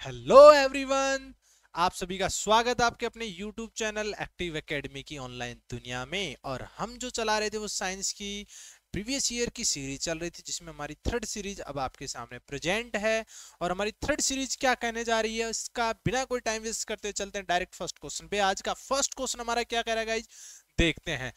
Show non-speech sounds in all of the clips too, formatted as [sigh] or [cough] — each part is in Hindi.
हेलो एवरीवन, आप सभी का स्वागत आपके अपने यूट्यूब चैनल एक्टिव एकेडमी की ऑनलाइन दुनिया में। और हम जो चला रहे थे वो साइंस की प्रीवियस ईयर की सीरीज़ चल रही थी, जिसमें हमारी थर्ड सीरीज़ अब आपके सामने प्रेजेंट है। और हमारी थर्ड सीरीज़ क्या कहने जा रही है, इसका बिना कोई टाइम वेस्ट करते चलते हैं। डायरेक्ट फ़र्स्ट क्वेश्चन पे आज का फ़र्स्ट क्वेश्चन हमारा क्या कह रहा है गाइज़ देखते हैं।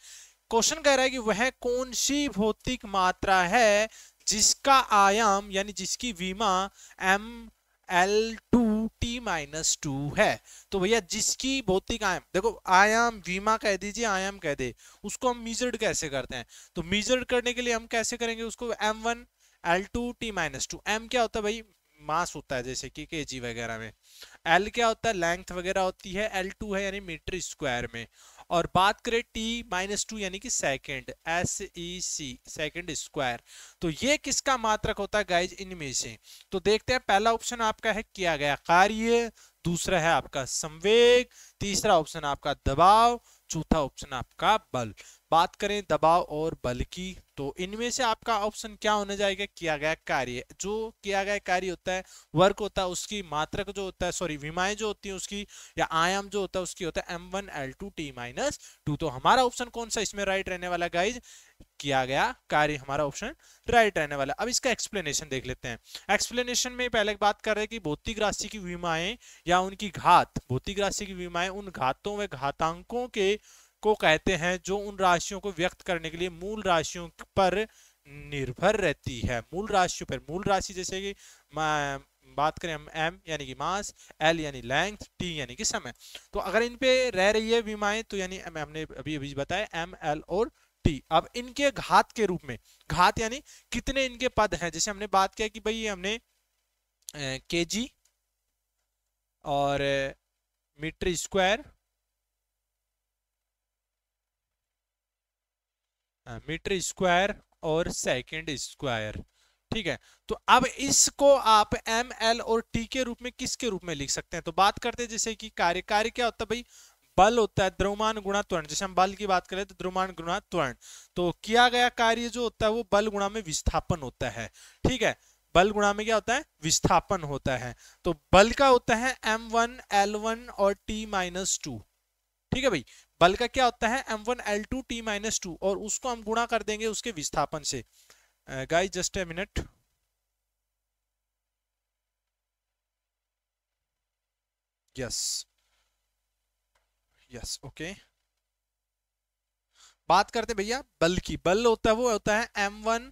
क्वेश्चन कह रहा है कि वह कौन सी भौतिक मात्रा है जिसका आयाम, यानी जिसकी विमा M L two T minus two है। तो भैया जिसकी भौतिक आयाम, देखो आयाम विमा कह दीजिए, आयाम कह दे, उसको हम मीजर्ड कैसे करते हैं? तो मीजर्ड करने के लिए हम कैसे करेंगे उसको? M one L two T minus two M क्या होता है भाई? मास होता है, जैसे कि के जी वगैरह में। एल क्या होता है? लेंथ वगैरह होती है। एल टू है यानी मीटर स्क्वायर में। और बात करें टी माइनस टू यानी कि second S E C second square तो ये किसका मात्रक होता है गाइज़ इनमें से। तो देखते हैं, पहला ऑप्शन आपका है, किया गया कार्य। दूसरा है आपका संवेग। तीसरा ऑप्शन आपका दबाव। चौथा ऑप्शन आपका बल। बात करें दबाव और बल की तो इनमें से आपका ऑप्शन क्या होने जाएगा? किया गया कार्य। जो किया गया कार्य होता है वर्क होता है, उसकी मात्रक जो होता है सॉरी विमाएँ जो होती है उसकी, या आयाम जो होता है, उसकी होता है M one L two T minus two तो हमारा ऑप्शन कौन सा? इसमें राइट रहने वाला गाइज़ किया गया कार्य, हमारा ऑप्शन राइट रहने वाला। अब इसका एक्सप्लेनेशन देख लेते हैं। एक्सप्लेनेशन में पहले बात कर रहे हैं कि भौतिक राशि की विमाएँ या उनकी घात भौतिक राशि की विमाएँ, उन घातों व घातांकों के को कहते हैं, जो उन राशियों को व्यक्त करने के लिए मूल राशियों पर निर्भर रहती है। मूल राशियों पर, मूल राशि जैसे कि बात करें हम एम यानी कि मास एल यानी लेंथ टी यानी कि समय। तो अगर इन पे रह रही है विमाएँ तो यानी हमने अभी अभी बताया एम एल और टी अब इनके घात के रूप में, घात यानी कितने इनके पद हैं? जैसे हमने बात किया कि भाई हमने के जी और, मीटर स्क्वायर मीटर स्क्वायर और सेकंड स्क्वायर, ठीक है? तो अब इसको आप एम एल और टी के रूप में किसके रूप में लिख सकते हैं? तो बात करते हैं जैसे कि कार्य कार्य क्या होता है भाई? बल होता है द्रव्यमान गुणा त्वरण। जैसे हम बल की बात करें तो द्रव्यमान गुणा त्वरण। तो किया गया कार्य जो होता है वो बल गुणा में विस्थापन होता है, ठीक है? बल गुणा में क्या होता है? विस्थापन होता है। तो बल का होता है एम वन एल वन और टी माइनस टू ठीक है भाई? बल का क्या होता है? M one L two T minus two और उसको हम गुणा कर देंगे उसके विस्थापन से। Guys just a minute yes yes okay बात करते भैया, बल की। बल होता है, वो होता है M one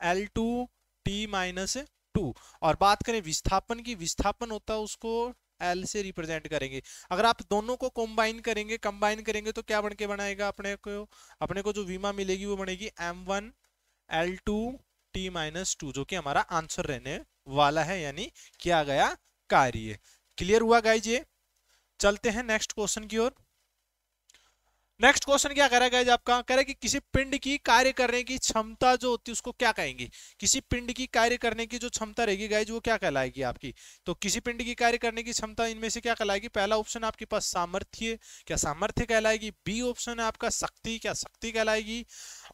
L two T minus two और बात करें विस्थापन की, विस्थापन होता है उसको एल से रिप्रेजेंट करेंगे। अगर आप दोनों को कंबाइन करेंगे कंबाइन करेंगे तो क्या बन के बनाएगा अपने को? अपने को जो वीमा मिलेगी वो बनेगी M one L two T minus two जो कि हमारा आंसर रहने वाला है, यानी क्या गया कार्य। क्लियर हुआ गाइज़ ये? चलते हैं नेक्स्ट क्वेश्चन की ओर। नेक्स्ट क्वेश्चन क्या रहा है आपका? कह रहा कि किसी पिंड की कार्य करने की क्षमता जो होती है, उसको क्या कहेंगे? किसी पिंड की कार्य करने की जो क्षमता रहेगी गाइज़ वो क्या कहलाएगी आपकी? तो किसी पिंड की कार्य करने की क्षमता इनमें से क्या कहलाएगी? पहला ऑप्शन आपके पास सामर्थ्य क्या सामर्थ्य कहलाएगी? बी ऑप्शन है आपका शक्ति। क्या शक्ति कहलाएगी?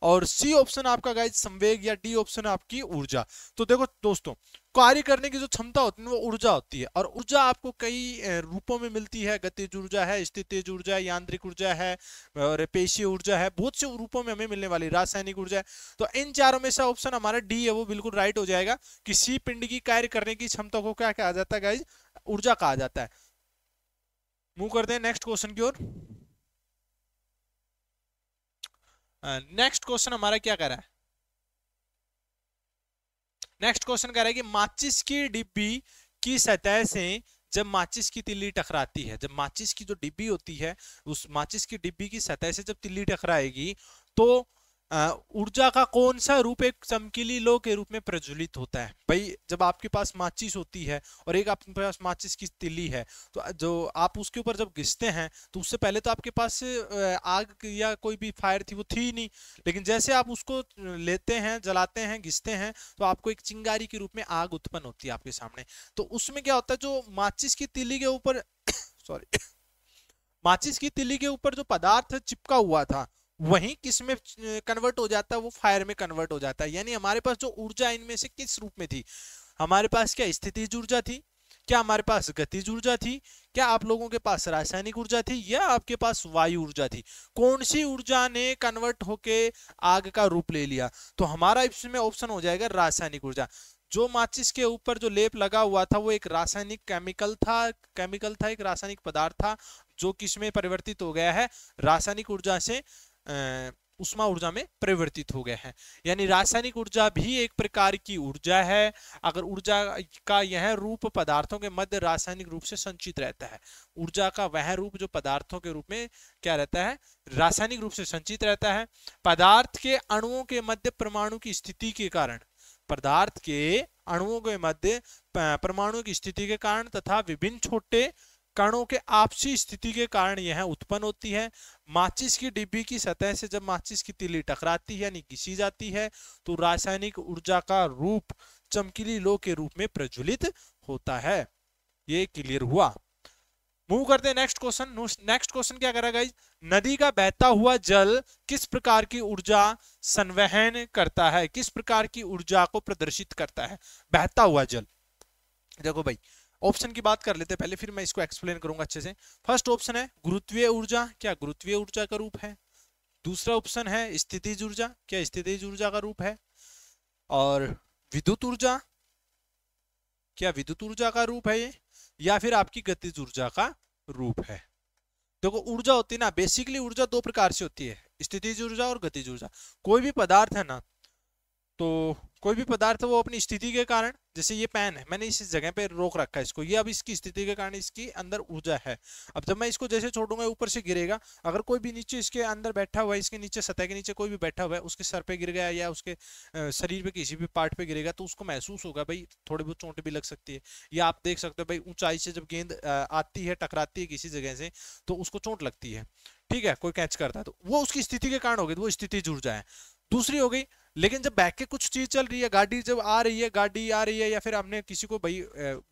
और सी ऑप्शन आपका गाइज़ संवेग या डी ऑप्शन आपकी ऊर्जा। तो देखो दोस्तों कार्य करने की जो क्षमता होती है वो ऊर्जा होती है। और ऊर्जा आपको कई रूपों में मिलती है। गतिज ऊर्जा है स्थितिज ऊर्जा है, यांत्रिक ऊर्जा है, और पेशीय ऊर्जा है, बहुत से रूपों में हमें मिलने वाली रासायनिक ऊर्जा है। तो इन चारों में से ऑप्शन हमारा डी है, वो बिल्कुल राइट हो जाएगा। किसी पिंड की कार्य करने की क्षमता को क्या कहा जाता है ऊर्जा कहा जाता है। मूव करते हैं नेक्स्ट क्वेश्चन की ओर। नेक्स्ट क्वेश्चन हमारा क्या कर रहा है? नेक्स्ट क्वेश्चन कह रहा है कि माचिस की डिब्बी की सतह से जब माचिस की तिल्ली टकराती है, जब माचिस की जो डिब्बी होती है, उस माचिस की डिब्बी की सतह से जब तिल्ली टकराएगी तो ऊर्जा का कौन सा रूप एक चमकीली लो के रूप में प्रज्वलित होता है? भाई, जब आपके पास माचिस होती है और एक आपके पास माचिस की तिली है तो जो आप उसके ऊपर जब घिसते हैं तो उससे पहले तो आपके पास आग या कोई भी फायर थी, वो थी नहीं। लेकिन जैसे आप उसको लेते हैं, जलाते हैं, घिसते हैं तो आपको एक चिंगारी के रूप में आग उत्पन्न होती है आपके सामने। तो उसमें क्या होता है, जो माचिस की तिली के ऊपर [coughs] सॉरी [coughs] माचिस की तिली के ऊपर जो पदार्थ चिपका हुआ था वही किसमें कन्वर्ट हो जाता है, वो फायर में कन्वर्ट हो जाता है। यानी हमारे पास जो ऊर्जा इनमें से किस रूप में थी? हमारे पास क्या स्थिति ऊर्जा थी? क्या हमारे पास गतिज ऊर्जा थी? क्या आप लोगों के पास रासायनिक ऊर्जा थी? या आपके पास वायु ऊर्जा थी? कौन सी ऊर्जा ने कन्वर्ट होके आग का रूप ले लिया? तो हमारा इसमें ऑप्शन हो जाएगा रासायनिक ऊर्जा। जो माचिस के ऊपर जो लेप लगा हुआ था, वो एक रासायनिक केमिकल था केमिकल था, एक रासायनिक पदार्थ था, जो किसमें परिवर्तित हो गया है? रासायनिक ऊर्जा से उष्मा ऊर्जा में परिवर्तित हो गया है। यानी रासायनिक ऊर्जा भी एक प्रकार की ऊर्जा है। अगर ऊर्जा का यह रूप पदार्थों के मध्य रासायनिक रूप से संचित रहता है, ऊर्जा का वह रूप जो पदार्थों के रूप में क्या रहता है? रासायनिक रूप से संचित रहता है। पदार्थ के अणुओं के मध्य परमाणु की स्थिति के कारण, पदार्थ के अणुओं के मध्य परमाणु की स्थिति के कारण तथा विभिन्न छोटे कणों के आपसी स्थिति के कारण यह उत्पन्न होती है। माचिस की डिब्बी की सतह से जब माचिस की तिली टकराती है यानी घिसी जाती है तो रासायनिक ऊर्जा का रूप चमकीली लो के रूप में प्रज्वलित होता है। ये क्लियर हुआ। मूव करते हैं नेक्स्ट क्वेश्चन नेक्स्ट क्वेश्चन क्या करा करेगा नदी का बहता हुआ जल किस प्रकार की ऊर्जा संवहन करता है? किस प्रकार की ऊर्जा को प्रदर्शित करता है? बहता हुआ जल। देखो भाई ऑप्शन की बात कर लेते हैं। पहले फिर मैं इसको एक्सप्लेन करूँगा अच्छे से। फ़र्स्ट ऑप्शन है गुरुत्वीय ऊर्जा। क्या गुरुत्वीय ऊर्जा का रूप है? दूसरा ऑप्शन है स्थितिज ऊर्जा। क्या स्थितिज ऊर्जा का रूप है? और विद्युत ऊर्जा? क्या विद्युत ऊर्जा का रूप है ये? या फिर आपकी गतिज ऊर्जा का रूप है। देखो, ऊर्जा होती है ना बेसिकली ऊर्जा दो प्रकार से होती है। स्थितिज ऊर्जा और गतिज ऊर्जा। कोई भी पदार्थ है ना तो कोई भी पदार्थ वो अपनी स्थिति के कारण, जैसे ये पैन है, मैंने इस जगह पे रोक रखा है इसको, ये अब इसकी स्थिति के कारण इसकी अंदर ऊर्जा है। अब जब मैं इसको जैसे छोड़ूँगा ऊपर से गिरेगा, अगर कोई भी नीचे इसके अंदर बैठा हुआ है, इसके नीचे, सतह के नीचे कोई भी बैठा हुआ है, उसके सर पे गिर गया या उसके शरीर पे किसी भी पार्ट पे गिरेगा तो उसको महसूस होगा, भाई, थोड़ी बहुत चोट भी लग सकती है। या आप देख सकते हो, भाई, ऊंचाई से जब गेंद आती है, टकराती है किसी जगह से तो उसको चोट लगती है। ठीक है, कोई कैच करता है तो वो उसकी स्थिति के कारण हो गई तो वो स्थिति जुड़ जाए। दूसरी हो गई लेकिन जब बैक के कुछ चीज़ चल रही है, गाड़ी जब आ रही है, गाड़ी आ रही है या फिर हमने किसी को भाई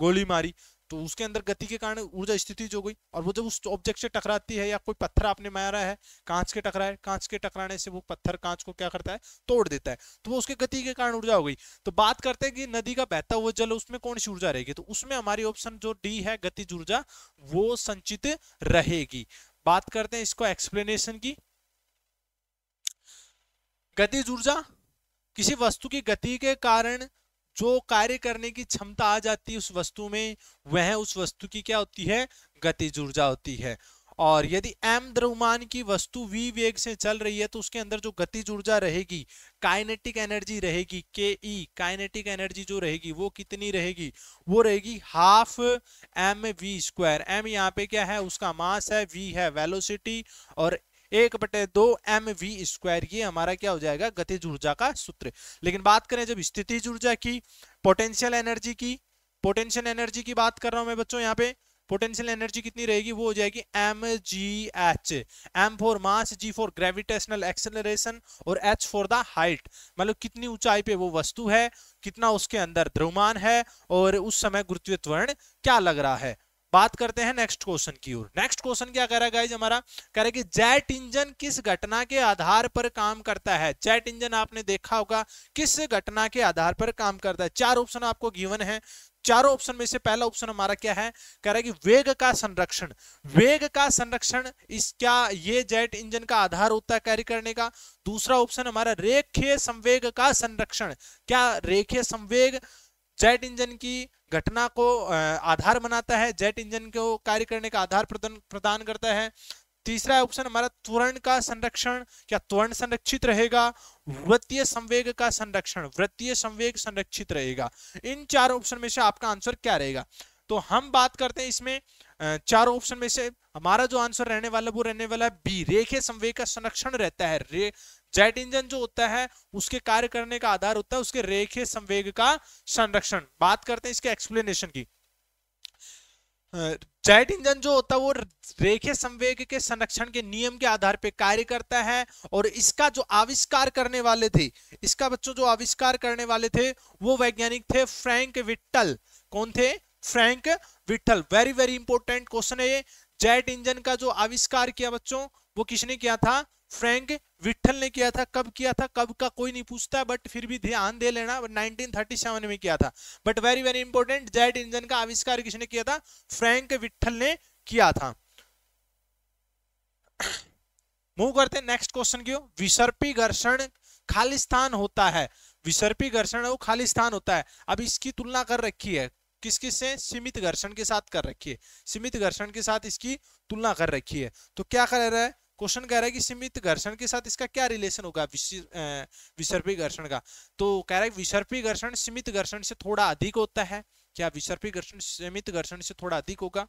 गोली मारी तो उसके अंदर गति के कारण ऊर्जा स्थिति हो गई और वो जब उस ऑब्जेक्ट से टकराती है या कोई पत्थर आपने मारा है, कांच के टकराए, कांच के टकराने से वो पत्थर कांच को क्या करता है, तोड़ देता है तो वो उसके गति के कारण ऊर्जा हो गई। तो बात करते हैं कि नदी का बहता हुआ जल, उसमें कौन सी ऊर्जा रहेगी? तो उसमें हमारी ऑप्शन जो डी है गतिज ऊर्जा, वो संचित रहेगी। बात करते हैं इसको एक्सप्लेनेशन की। गतिज ऊर्जा किसी वस्तु की गति के कारण जो कार्य करने की क्षमता आ जाती है उस वस्तु में, वह उस वस्तु की क्या होती है? गतिज ऊर्जा होती है। और यदि m द्रव्यमान की वस्तु v वेग से चल रही है तो उसके अंदर जो गतिज ऊर्जा रहेगी काइनेटिक एनर्जी रहेगी के ई काइनेटिक एनर्जी जो रहेगी, वो कितनी रहेगी? वो रहेगी half M V square M यहाँ पे क्या है? उसका मास है, v है वेलोसिटी और एक बटे दो एम वी स्क्वायर ये हमारा क्या हो जाएगा? गतिज ऊर्जा का सूत्र। लेकिन बात करें जब स्थितिज ऊर्जा की पोटेंशियल एनर्जी की पोटेंशियल एनर्जी की बात कर रहा हूँ मैं बच्चों यहाँ पे पोटेंशियल एनर्जी कितनी रहेगी? वो हो जाएगी M G H M for mass G for gravitational acceleration और एच फॉर द हाइट मतलब कितनी ऊंचाई पे वो वस्तु है, कितना उसके अंदर द्रव्यमान है और उस समय गुरुत्वीय त्वरण क्या लग रहा है? बात करते हैं नेक्स्ट क्वेश्चन की ओर। नेक्स्ट क्वेश्चन क्या कह रहा है हमारा? कह रहा है कि जेट इंजन किस घटना के आधार पर काम करता है? जेट इंजन आपने देखा होगा, किस घटना के आधार पर काम करता है? चार ऑप्शन आपको गिवन है। चारों ऑप्शन में से पहला ऑप्शन हमारा क्या है? कह रहा है कि वेग का संरक्षण। वेग का संरक्षण इस क्या ये जेट इंजन का आधार होता है कैरी करने का? दूसरा ऑप्शन हमारा रेखीय संवेग का संरक्षण। क्या रेखीय संवेग? जेट इंजन की घटना को आधार बनाता है, जेट इंजन को कार्य करने का आधार प्रदान करता है। तीसरा ऑप्शन हमारा त्वरण का संरक्षण, क्या त्वरण संरक्षित रहेगा? वृत्तीय संवेग का संरक्षण, वृत्तीय संवेग संरक्षित रहेगा। इन चार ऑप्शन में से आपका आंसर क्या रहेगा? तो हम बात करते हैं इसमें चार ऑप्शन में से हमारा जो आंसर रहने वाला, वो रहने वाला है बी रेखे संवेग का संरक्षण रहता है। रे, जेट इंजन जो होता है, उसके कार्य करने का आधार होता है उसके रेखे संवेग का संरक्षण। बात करते हैं इसके एक्सप्लेनेशन की। जेट इंजन जो होता है, वो रेखे संवेग के संरक्षण के नियम के आधार पर कार्य करता है और इसका जो आविष्कार करने वाले थे, इसका बच्चों जो आविष्कार करने वाले थे, वो वैज्ञानिक थे फ्रैंक विट्टल। कौन थे? Frank Whittle very very important question है ये। जेट इंजन का जो आविष्कार किया बच्चों, वो किसने किया था? फ्रैंक विठल ने किया था। कब किया था? कब का कोई नहीं पूछता बट फिर भी ध्यान दे लेना। 1937 में किया था। But very very important jet engine का आविष्कार किसने किया था? फ्रैंक विठल ने किया था। मूव करते नेक्स्ट क्वेश्चन की विसर्पी घर्षण खालिस्तान होता है। विसर्पी घर्षण वो खाली स्थान होता है। अब इसकी तुलना कर रखी है। किस किस से? सीमित घर्षण के साथ कर रखी है। सीमित घर्षण के साथ इसकी तुलना कर रखी है। तो क्या कर रहा है? क्वेश्चन कह रहा है कि सीमित घर्षण के साथ इसका क्या रिलेशन होगा? विसर्पी घर्षण का। तो कह रहा है विसर्पी घर्षण सीमित घर्षण से थोड़ा अधिक होता है। क्या विसर्पी घर्षण सीमित घर्षण से थोड़ा अधिक होगा?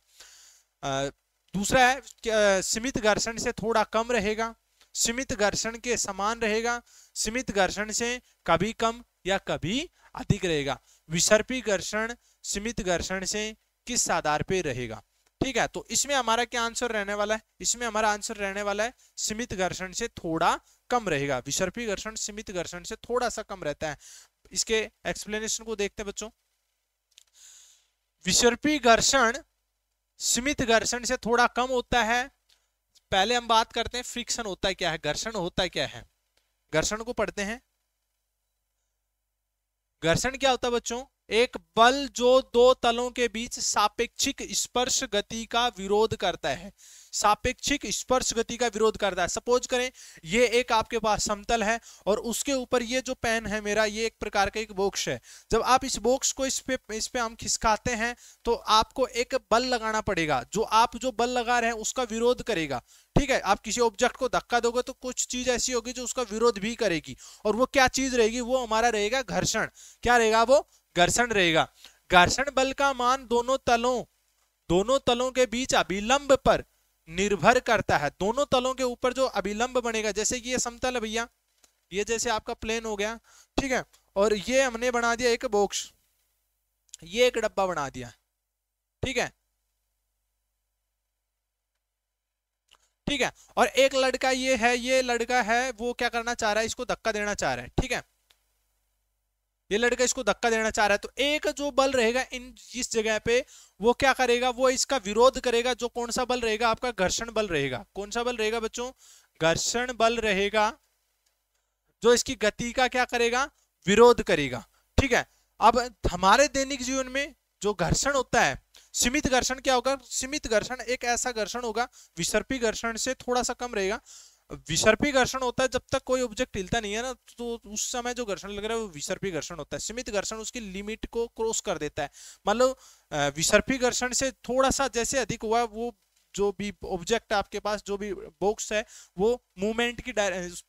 दूसरा है सीमित घर्षण से थोड़ा कम रहेगा। सीमित घर्षण के समान रहेगा। सीमित घर्षण से कभी कम या कभी अधिक रहेगा। विसर्पी घर्षण सीमित घर्षण से किस आधार पे रहेगा? ठीक है तो इसमें हमारा क्या आंसर रहने वाला है? इसमें हमारा आंसर रहने वाला है, सीमित घर्षण से थोड़ा कम रहेगा। विसर्पी घर्षण, सीमित घर्षण से थोड़ा सा कम रहता है। इसके एक्सप्लेनेशन को देखते हैं बच्चों। विसर्पी घर्षण, सीमित घर्षण से थोड़ा कम होता है। पहले हम बात करते हैं फ्रिक्शन होता है क्या है? घर्षण होता है क्या है? घर्षण को पढ़ते हैं। घर्षण क्या होता है बच्चों? एक बल जो दो तलों के बीच सापेक्षिक स्पर्श गति का विरोध करता है। सापेक्षिक स्पर्श गति का विरोध करता है। सपोज़ करें, ये एक आपके पास समतल है और उसके ऊपर ये जो पेन है मेरा, ये एक प्रकार का एक बॉक्स है। जब आप इस बॉक्स को इस पे इस पे हम खिसकाते हैं तो आपको एक बल लगाना पड़ेगा। जो आप जो बल लगा रहे हैं, उसका विरोध करेगा। ठीक है, आप किसी ऑब्जेक्ट को धक्का दोगे तो कुछ चीज़ ऐसी होगी जो उसका विरोध भी करेगी। और वो क्या चीज़ रहेगी? वो हमारा रहेगा घर्षण। क्या रहेगा वो? घर्षण रहेगा। घर्षण बल का मान दोनों तलों दोनों तलों के बीच अभिलंब पर निर्भर करता है। दोनों तलों के ऊपर जो अभिलंब बनेगा, जैसे कि ये समतल है भैया, ये जैसे आपका प्लेन हो गया, ठीक है? और ये हमने बना दिया एक बॉक्स ये एक डब्बा बना दिया, ठीक है? ठीक है? और एक लड़का ये है, ये लड़का है, वो क्या करना चाह रहा है, इसको धक्का देना चाह रहा है, ठीक है? ये लड़का इसको धक्का देना चाह रहा है तो एक जो बल रहेगा इन इस जगह पे, वो क्या करेगा? वो इसका विरोध करेगा, जो कौन सा बल रहेगा? आपका घर्षण बल रहेगा। कौन सा बल रहेगा बच्चों? घर्षण बल रहेगा, जो इसकी गति का क्या करेगा? विरोध करेगा। ठीक है? अब हमारे दैनिक जीवन में जो घर्षण होता है, सीमित घर्षण क्या होगा? सीमित घर्षण, एक ऐसा घर्षण होगा, विसर्पी घर्षण से थोड़ा सा कम रहेगा। विसर्पी घर्षण होता है, जब तक कोई ऑब्जेक्ट हिलता नहीं है ना तो उस समय जो घर्षण लग रहा है वो विसर्पी घर्षण होता है। सीमित घर्षण उसकी लिमिट को क्रॉस कर देता है। मान लो विसर्पी घर्षण से थोड़ा सा जैसे अधिक हुआ, वो जो भी ऑब्जेक्ट आपके पास, जो भी बॉक्स है, वो मूवमेंट की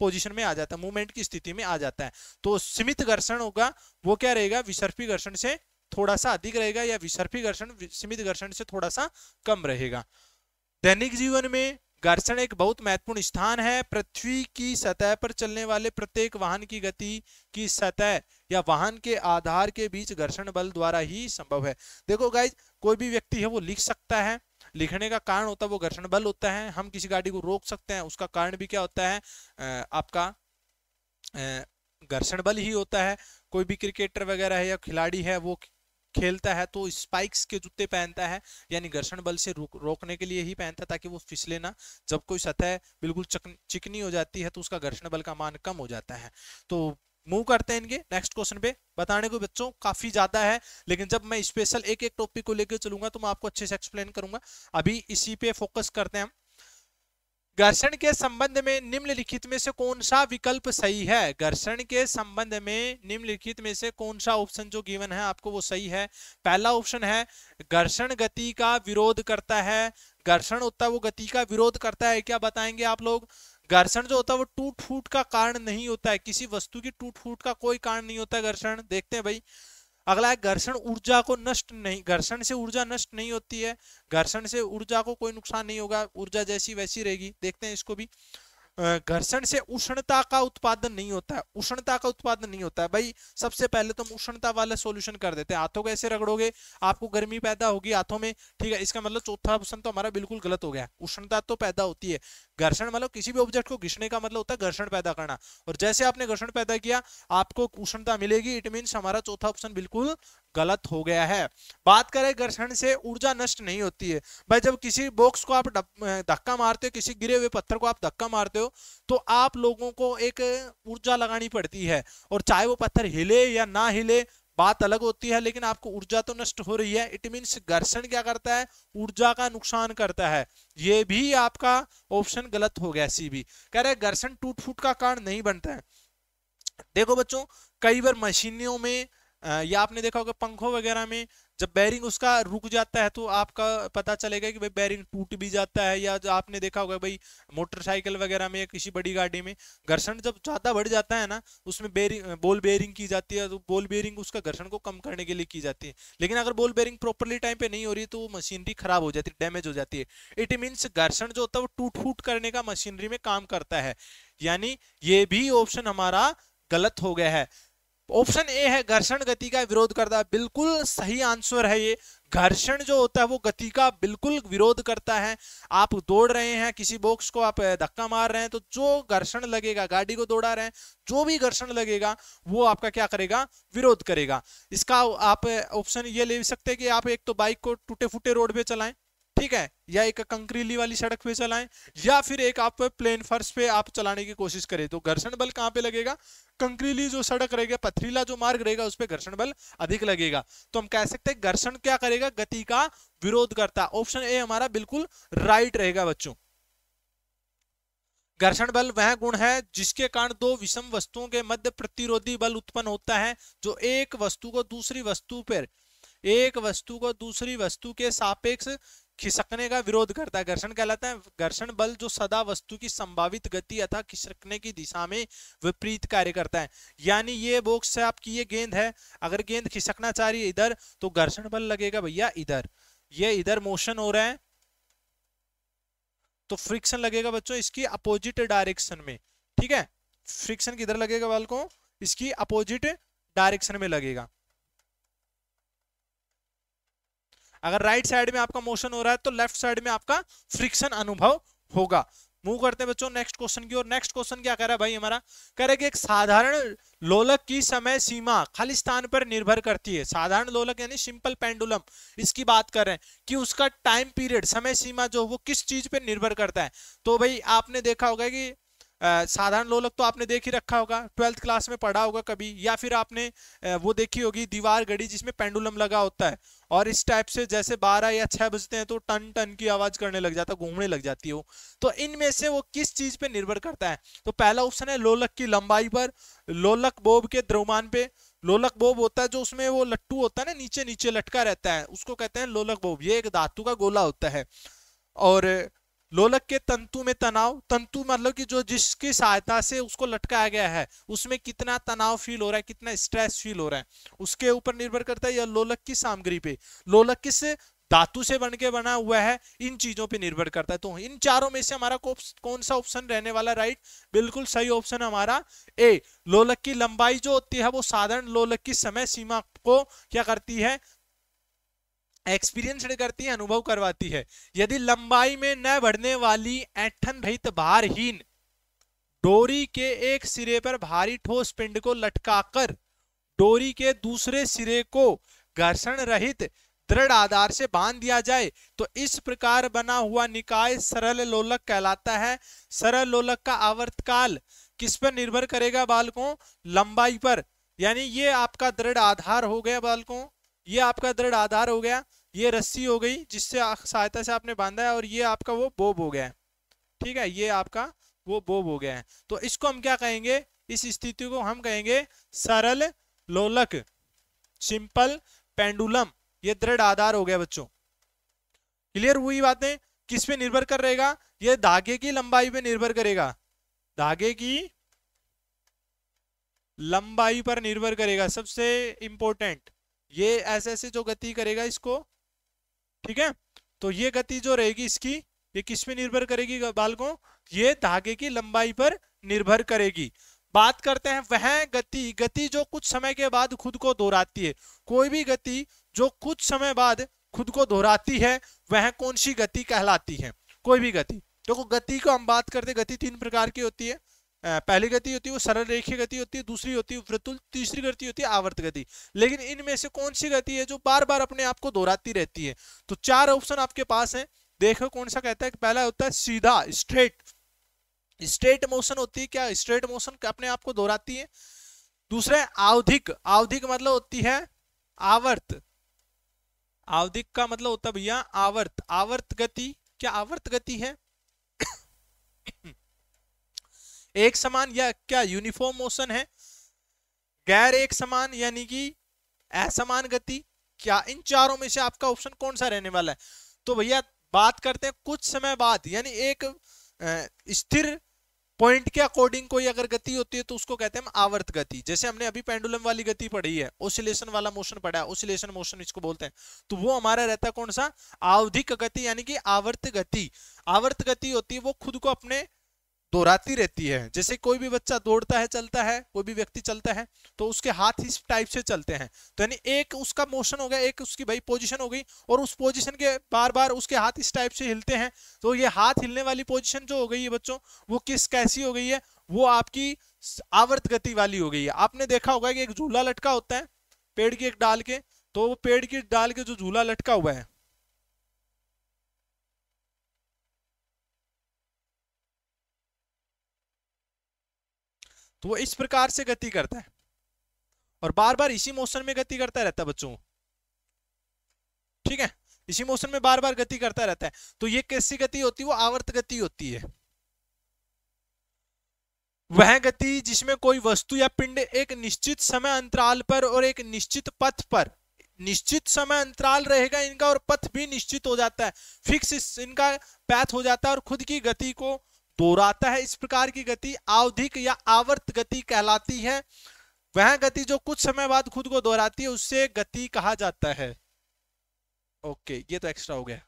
पोजीशन में आ जाता है मूवमेंट की स्थिति में आ जाता है। तो सीमित घर्षण होगा, वो क्या रहेगा? विसर्पी घर्षण से थोड़ा सा अधिक रहेगा या विसर्पी घर्षण सीमित घर्षण से थोड़ा सा कम रहेगा। दैनिक जीवन में घर्षण एक बहुत महत्वपूर्ण स्थान है। पृथ्वी की सतह पर चलने वाले प्रत्येक वाहन की गति की सतह या वाहन के आधार के बीच घर्षण बल द्वारा ही संभव है। देखो गाइज़ कोई भी व्यक्ति है वो लिख सकता है। लिखने का कारण होता है वो घर्षण बल होता है। हम किसी गाड़ी को रोक सकते हैं, उसका कारण भी क्या होता है? आपका घर्षण बल ही होता है। कोई भी क्रिकेटर वगैरह है या खिलाड़ी है, वो खेलता है तो स्पाइक्स के जूते पहनता है, यानी घर्षण बल से रोक, रोकने के लिए ही पहनता है, ताकि वो फिसले ना। जब कोई सतह बिल्कुल चिकनी हो जाती है तो उसका घर्षण बल का मान कम हो जाता है। तो मूव करते हैं इनके नेक्स्ट क्वेश्चन पे। बताने को बच्चों, काफ़ी ज़्यादा है, लेकिन जब मैं स्पेशल एक एक टॉपिक को लेकर चलूँगा तो मैं आपको अच्छे से एक्सप्लेन करूँगा। अभी इसी पे फोकस करते हैं हम। घर्षण के संबंध में निम्नलिखित में से कौन सा विकल्प सही है? घर्षण के संबंध में निम्नलिखित में से कौन सा ऑप्शन जो गिवन है आपको वो सही है? पहला ऑप्शन है, घर्षण गति का विरोध करता है। घर्षण होता है वो गति का विरोध करता है, क्या बताएँगे आप लोग? घर्षण जो होता है वो टूट फूट का कारण नहीं होता है। किसी वस्तु की टूट फूट का कोई कारण नहीं होता घर्षण। देखते हैं भाई। अगला है, घर्षण ऊर्जा को नष्ट नहीं, घर्षण से ऊर्जा नष्ट नहीं होती है, घर्षण से ऊर्जा को कोई नुकसान नहीं होगा, ऊर्जा जैसी वैसी रहेगी, देखते हैं इसको भी। घर्षण से उष्णता का उत्पादन नहीं होता है। उष्णता का उत्पादन नहीं होता है। भाई, सबसे पहले तो हम उष्णता वाला सॉल्यूशन कर देते हैं। हाथों को ऐसे रगड़ोगे, आपको गर्मी पैदा होगी हाथों में, ठीक है? इसका मतलब चौथा ऑप्शन तो हमारा बिल्कुल गलत हो गया उष्णता तो पैदा होती है। घर्षण मतलब किसी भी ऑब्जेक्ट को घिसने का मतलब होता है घर्षण पैदा करना। और जैसे आपने घर्षण पैदा किया, आपको उष्णता मिलेगी इट मीन हमारा चौथा ऑप्शन बिल्कुल गलत हो गया है। बात करें घर्षण से ऊर्जा नष्ट नहीं होती है। भाई, जब किसी बॉक्स को आप धक्का मारते हो, किसी गिरे हुए पत्थर को आप धक्का मारते हो तो आप लोगों को एक ऊर्जा लगानी पड़ती है। और चाहे वो पत्थर हिले या ना हिले, बात अलग होती है, लेकिन आपको ऊर्जा तो नष्ट हो रही है। इट मीन घर्षण क्या करता है? ऊर्जा का नुकसान करता है। ये भी आपका ऑप्शन गलत हो गया सी भी। कह रहे घर्षण टूट फूट का कारण नहीं बनता है। देखो बच्चों, कई बार मशीनियों में या आपने देखा होगा पंखों वगैरह में जब बैरिंग उसका रुक जाता है तो आपका पता चलेगा कि भाई बैरिंग टूट भी जाता है या जो आपने देखा होगा भाई मोटरसाइकिल वगैरह में या किसी बड़ी गाड़ी में घर्षण जब ज़्यादा बढ़ जाता है ना, उसमें बेरिंग बोल बेरिंग की जाती है तो बोल बेरिंग उसका घर्षण को कम करने के लिए की जाती है। लेकिन अगर बोल बेरिंग प्रॉपरली टाइम पे नहीं हो रही तो वो मशीनरी खराब हो जाती है डैमेज हो जाती है। इट मीन्स घर्षण जो होता है वो टूट फूट करने का मशीनरी में काम करता है। यानी ये भी ऑप्शन हमारा गलत हो गया है। ऑप्शन ए है घर्षण गति का विरोध करता है बिल्कुल सही आंसर है ये। घर्षण जो होता है, वो गति का बिल्कुल विरोध करता है। आप दौड़ रहे हैं, किसी बॉक्स को आप धक्का मार रहे हैं तो जो घर्षण लगेगा, गाड़ी को दौड़ा रहे हैं, जो भी घर्षण लगेगा, वो आपका क्या करेगा? विरोध करेगा। इसका आप ऑप्शन ये ले सकते हैं कि आप एक तो बाइक को टूटे फूटे रोड पे चलाएँ ठीक है? या एक कंक्रीली वाली सड़क पे चलाएँ, या फिर एक आप प्लेन फर्श पे आप चलाने की कोशिश करें तो घर्षण बल कहाँ पे लगेगा? कंक्रीली जो सड़क रहेगा, पथरीला जो मार्ग रहेगा, उस पर घर्षण बल अधिक लगेगा। तो हम कह सकते हैं घर्षण क्या करेगा? गति का विरोध करता। ऑप्शन ए हमारा बिल्कुल राइट रहेगा बच्चों। घर्षण बल वह गुण है जिसके कारण दो विषम वस्तुओं के मध्य प्रतिरोधी बल उत्पन्न होता है, जो एक वस्तु को दूसरी वस्तु पर, एक वस्तु को दूसरी वस्तु के सापेक्ष खिसकने का विरोध करता है। घर्षण कहलाता है। घर्षण बल जो सदा वस्तु की संभावित गति अथा खिसकने की दिशा में विपरीत कार्य करता है। यानी ये बॉक्स से आपकी ये गेंद है। अगर गेंद खिसकना चाह रही है इधर तो घर्षण बल लगेगा भैया इधर। ये इधर मोशन हो रहा है। तो फ्रिक्शन लगेगा बच्चों इसकी अपोजिट डायरेक्शन में। ठीक है? फ्रिक्शन किधर लगेगा बल को इसकी अपोजिट डायरेक्शन में लगेगा। अगर राइट right साइड में आपका मोशन हो रहा है तो लेफ़्ट साइड में आपका फ्रिक्शन अनुभव होगा। मूव करते हैं बच्चों नेक्स्ट क्वेश्चन की और नेक्स्ट क्वेश्चन क्या कह रहा है भाई हमारा? कह रहा कि एक साधारण लोलक की समय सीमा खाली स्थान पर निर्भर करती है। साधारण लोलक यानी सिंपल पेंडुलम इसकी बात कर रहे हैं कि उसका टाइम पीरियड समय सीमा जो वो किस चीज़ पर निर्भर करता है? तो भाई आपने देखा होगा कि साधारण लोलक तो आपने देख ही रखा होगा, ट्वेल्थ क्लास में पढ़ा होगा कभी, या फिर आपने वो देखी होगी दीवार घड़ी जिसमें पेंडुलम लगा होता है, और इस टाइप से जैसे 12 या 6 बजते हैं तो टन टन की आवाज़ करने लग जाता है घूमने लग जाती है। वो तो इनमें से वो किस चीज़ पे निर्भर करता है? तो पहला ऑप्शन है लोलक की लंबाई पर, लोलक बोब के द्रव्यमान पे। लोलक बोब होता है जो उसमें वो लट्टू होता है ना नीचे नीचे लटका रहता है, उसको कहते हैं लोलक बोब, ये एक धातु का गोला होता है। और लोलक के तंतु में तनाव, तंतु मतलब कि जो जिसकी सहायता से उसको लटकाया गया है, उसमें कितना तनाव फील हो रहा है, कितना स्ट्रेस फील हो रहा है, उसके ऊपर निर्भर करता है या लोलक की सामग्री पे। लोलक किस धातु से बन के बना हुआ है, इन चीज़ों पे निर्भर करता है। तो इन चारों में से हमारा कौन सा ऑप्शन रहने वाला राइट बिल्कुल सही ऑप्शन हमारा ए लोलक की लंबाई जो होती है, वो साधारण लोलक की समय सीमा को क्या करती है? एक्सपीरियंस करती है, अनुभव करवाती है। यदि लंबाई में न बढ़ने वाली ऐठन रहित भारहीन डोरी के एक सिरे पर भारी ठोस पिंड को लटकाकर डोरी के दूसरे सिरे को घर्षण रहित दृढ़ आधार से बाँध दिया जाए तो इस प्रकार बना हुआ निकाय सरल लोलक कहलाता है। सरल लोलक का आवर्तकाल किस पर निर्भर करेगा बालकों? लंबाई पर। यानी ये आपका दृढ़ आधार हो गया बालकों। ये आपका दृढ़ आधार हो गया। ये रस्सी हो गई जिससे सहायता से आपने बांधा है और ये आपका वो बोब हो गया है। ठीक है? ये आपका वो बोब हो गया है। तो इसको हम क्या कहेंगे? इस स्थिति को हम कहेंगे सरल लोलक, सिंपल पेंडुलम। ये दृढ़ आधार हो गया बच्चों। क्लियर हुई बातें? किस पे निर्भर कर रहेगा ये धागे की लंबाई पे निर्भर करेगा। धागे की लंबाई पर निर्भर करेगा। सबसे इंपॉर्टेंट ये ऐसे ऐसे जो गति करेगा इसको ठीक है? तो ये गति जो रहेगी इसकी, ये किस पे निर्भर करेगी बालकों? ये धागे की लंबाई पर निर्भर करेगी। बात करते हैं वह गति गति जो कुछ समय के बाद खुद को दोहराती है। कोई भी गति जो कुछ समय बाद खुद को दोहराती है, वह कौन सी गति कहलाती है? कोई भी गति। देखो तो गति को हम बात करते गति तीन प्रकार की होती है। पहली गति होती है, वो सरल रेखीय गति होती है, दूसरी होती है, वृतुल, तीसरी गति होती है, आवर्त गति। लेकिन इनमें से कौन सी गति है जो बार बार अपने आप को दोहराती रहती है? तो चार ऑप्शन आपके पास है। देखो कौन सा कहता है पहला होता है सीधा, स्ट्रेट। स्ट्रेट मोशन होती है क्या? स्ट्रेट मोशन अपने आप को दोहराती है। दूसरा आवधिक। आवधिक मतलब होती है आवर्त। आवधिक का मतलब होता है भैया आवर्त। आवर्त गति, क्या आवर्त गति है? एक समान या क्या यूनिफॉर्म मोशन है? गैर एक समान यानी कि असमान गति। क्या इन चारों में से आपका ऑप्शन कौन सा रहने वाला है? तो भैया, बात करते हैं कुछ समय बाद, यानी एक स्थिर पॉइंट के अकॉर्डिंग कोई अगर गति होती है तो उसको कहते हैं हम आवर्त गति। जैसे हमने अभी पेंडुलम वाली गति पढ़ी है ओसिलेशन वाला मोशन पढ़ा है ओसिलेशन मोशन इसको बोलते हैं। तो वो हमारा रहता है कौन सा? आवधिक गति यानी कि आवर्त गति। आवर्त गति होती है वो खुद को अपने दोहराती रहती है। जैसे कोई भी बच्चा दौड़ता है, चलता है, कोई भी व्यक्ति चलता है तो उसके हाथ इस टाइप से चलते हैं। तो यानी एक उसका मोशन हो गया, एक उसकी भाई पोजीशन हो गई और उस पोजीशन के बार बार उसके हाथ इस टाइप से हिलते हैं। तो ये हाथ हिलने वाली पोजीशन जो हो गई है बच्चों, वो किस, कैसी हो गई है? वो आपकी आवर्त गति वाली हो गई है। आपने देखा होगा कि एक झूला लटका होता है, पेड़ की एक डाल के तो वो पेड़ की डाल के जो झूला लटका हुआ है तो वो इस प्रकार से गति करता है। और बार बार इसी मोशन में गति करता रहता है बच्चों। ठीक है? इसी मोशन में बार बार गति करता रहता है। तो ये कैसी गति होती है? वो आवर्त गति होती है। वह गति जिसमें कोई वस्तु या पिंड एक निश्चित समय अंतराल पर और एक निश्चित पथ पर, निश्चित समय अंतराल रहेगा इनका और पथ भी निश्चित हो जाता है। फिक्स इनका पैथ हो जाता है और खुद की गति को दोहराता है इस प्रकार की गति, आवधिक या आवर्त गति कहलाती है। वह गति जो कुछ समय बाद खुद को दोहराती है उससे गति कहा जाता है। ओके, ये तो एक्स्ट्रा हो गया।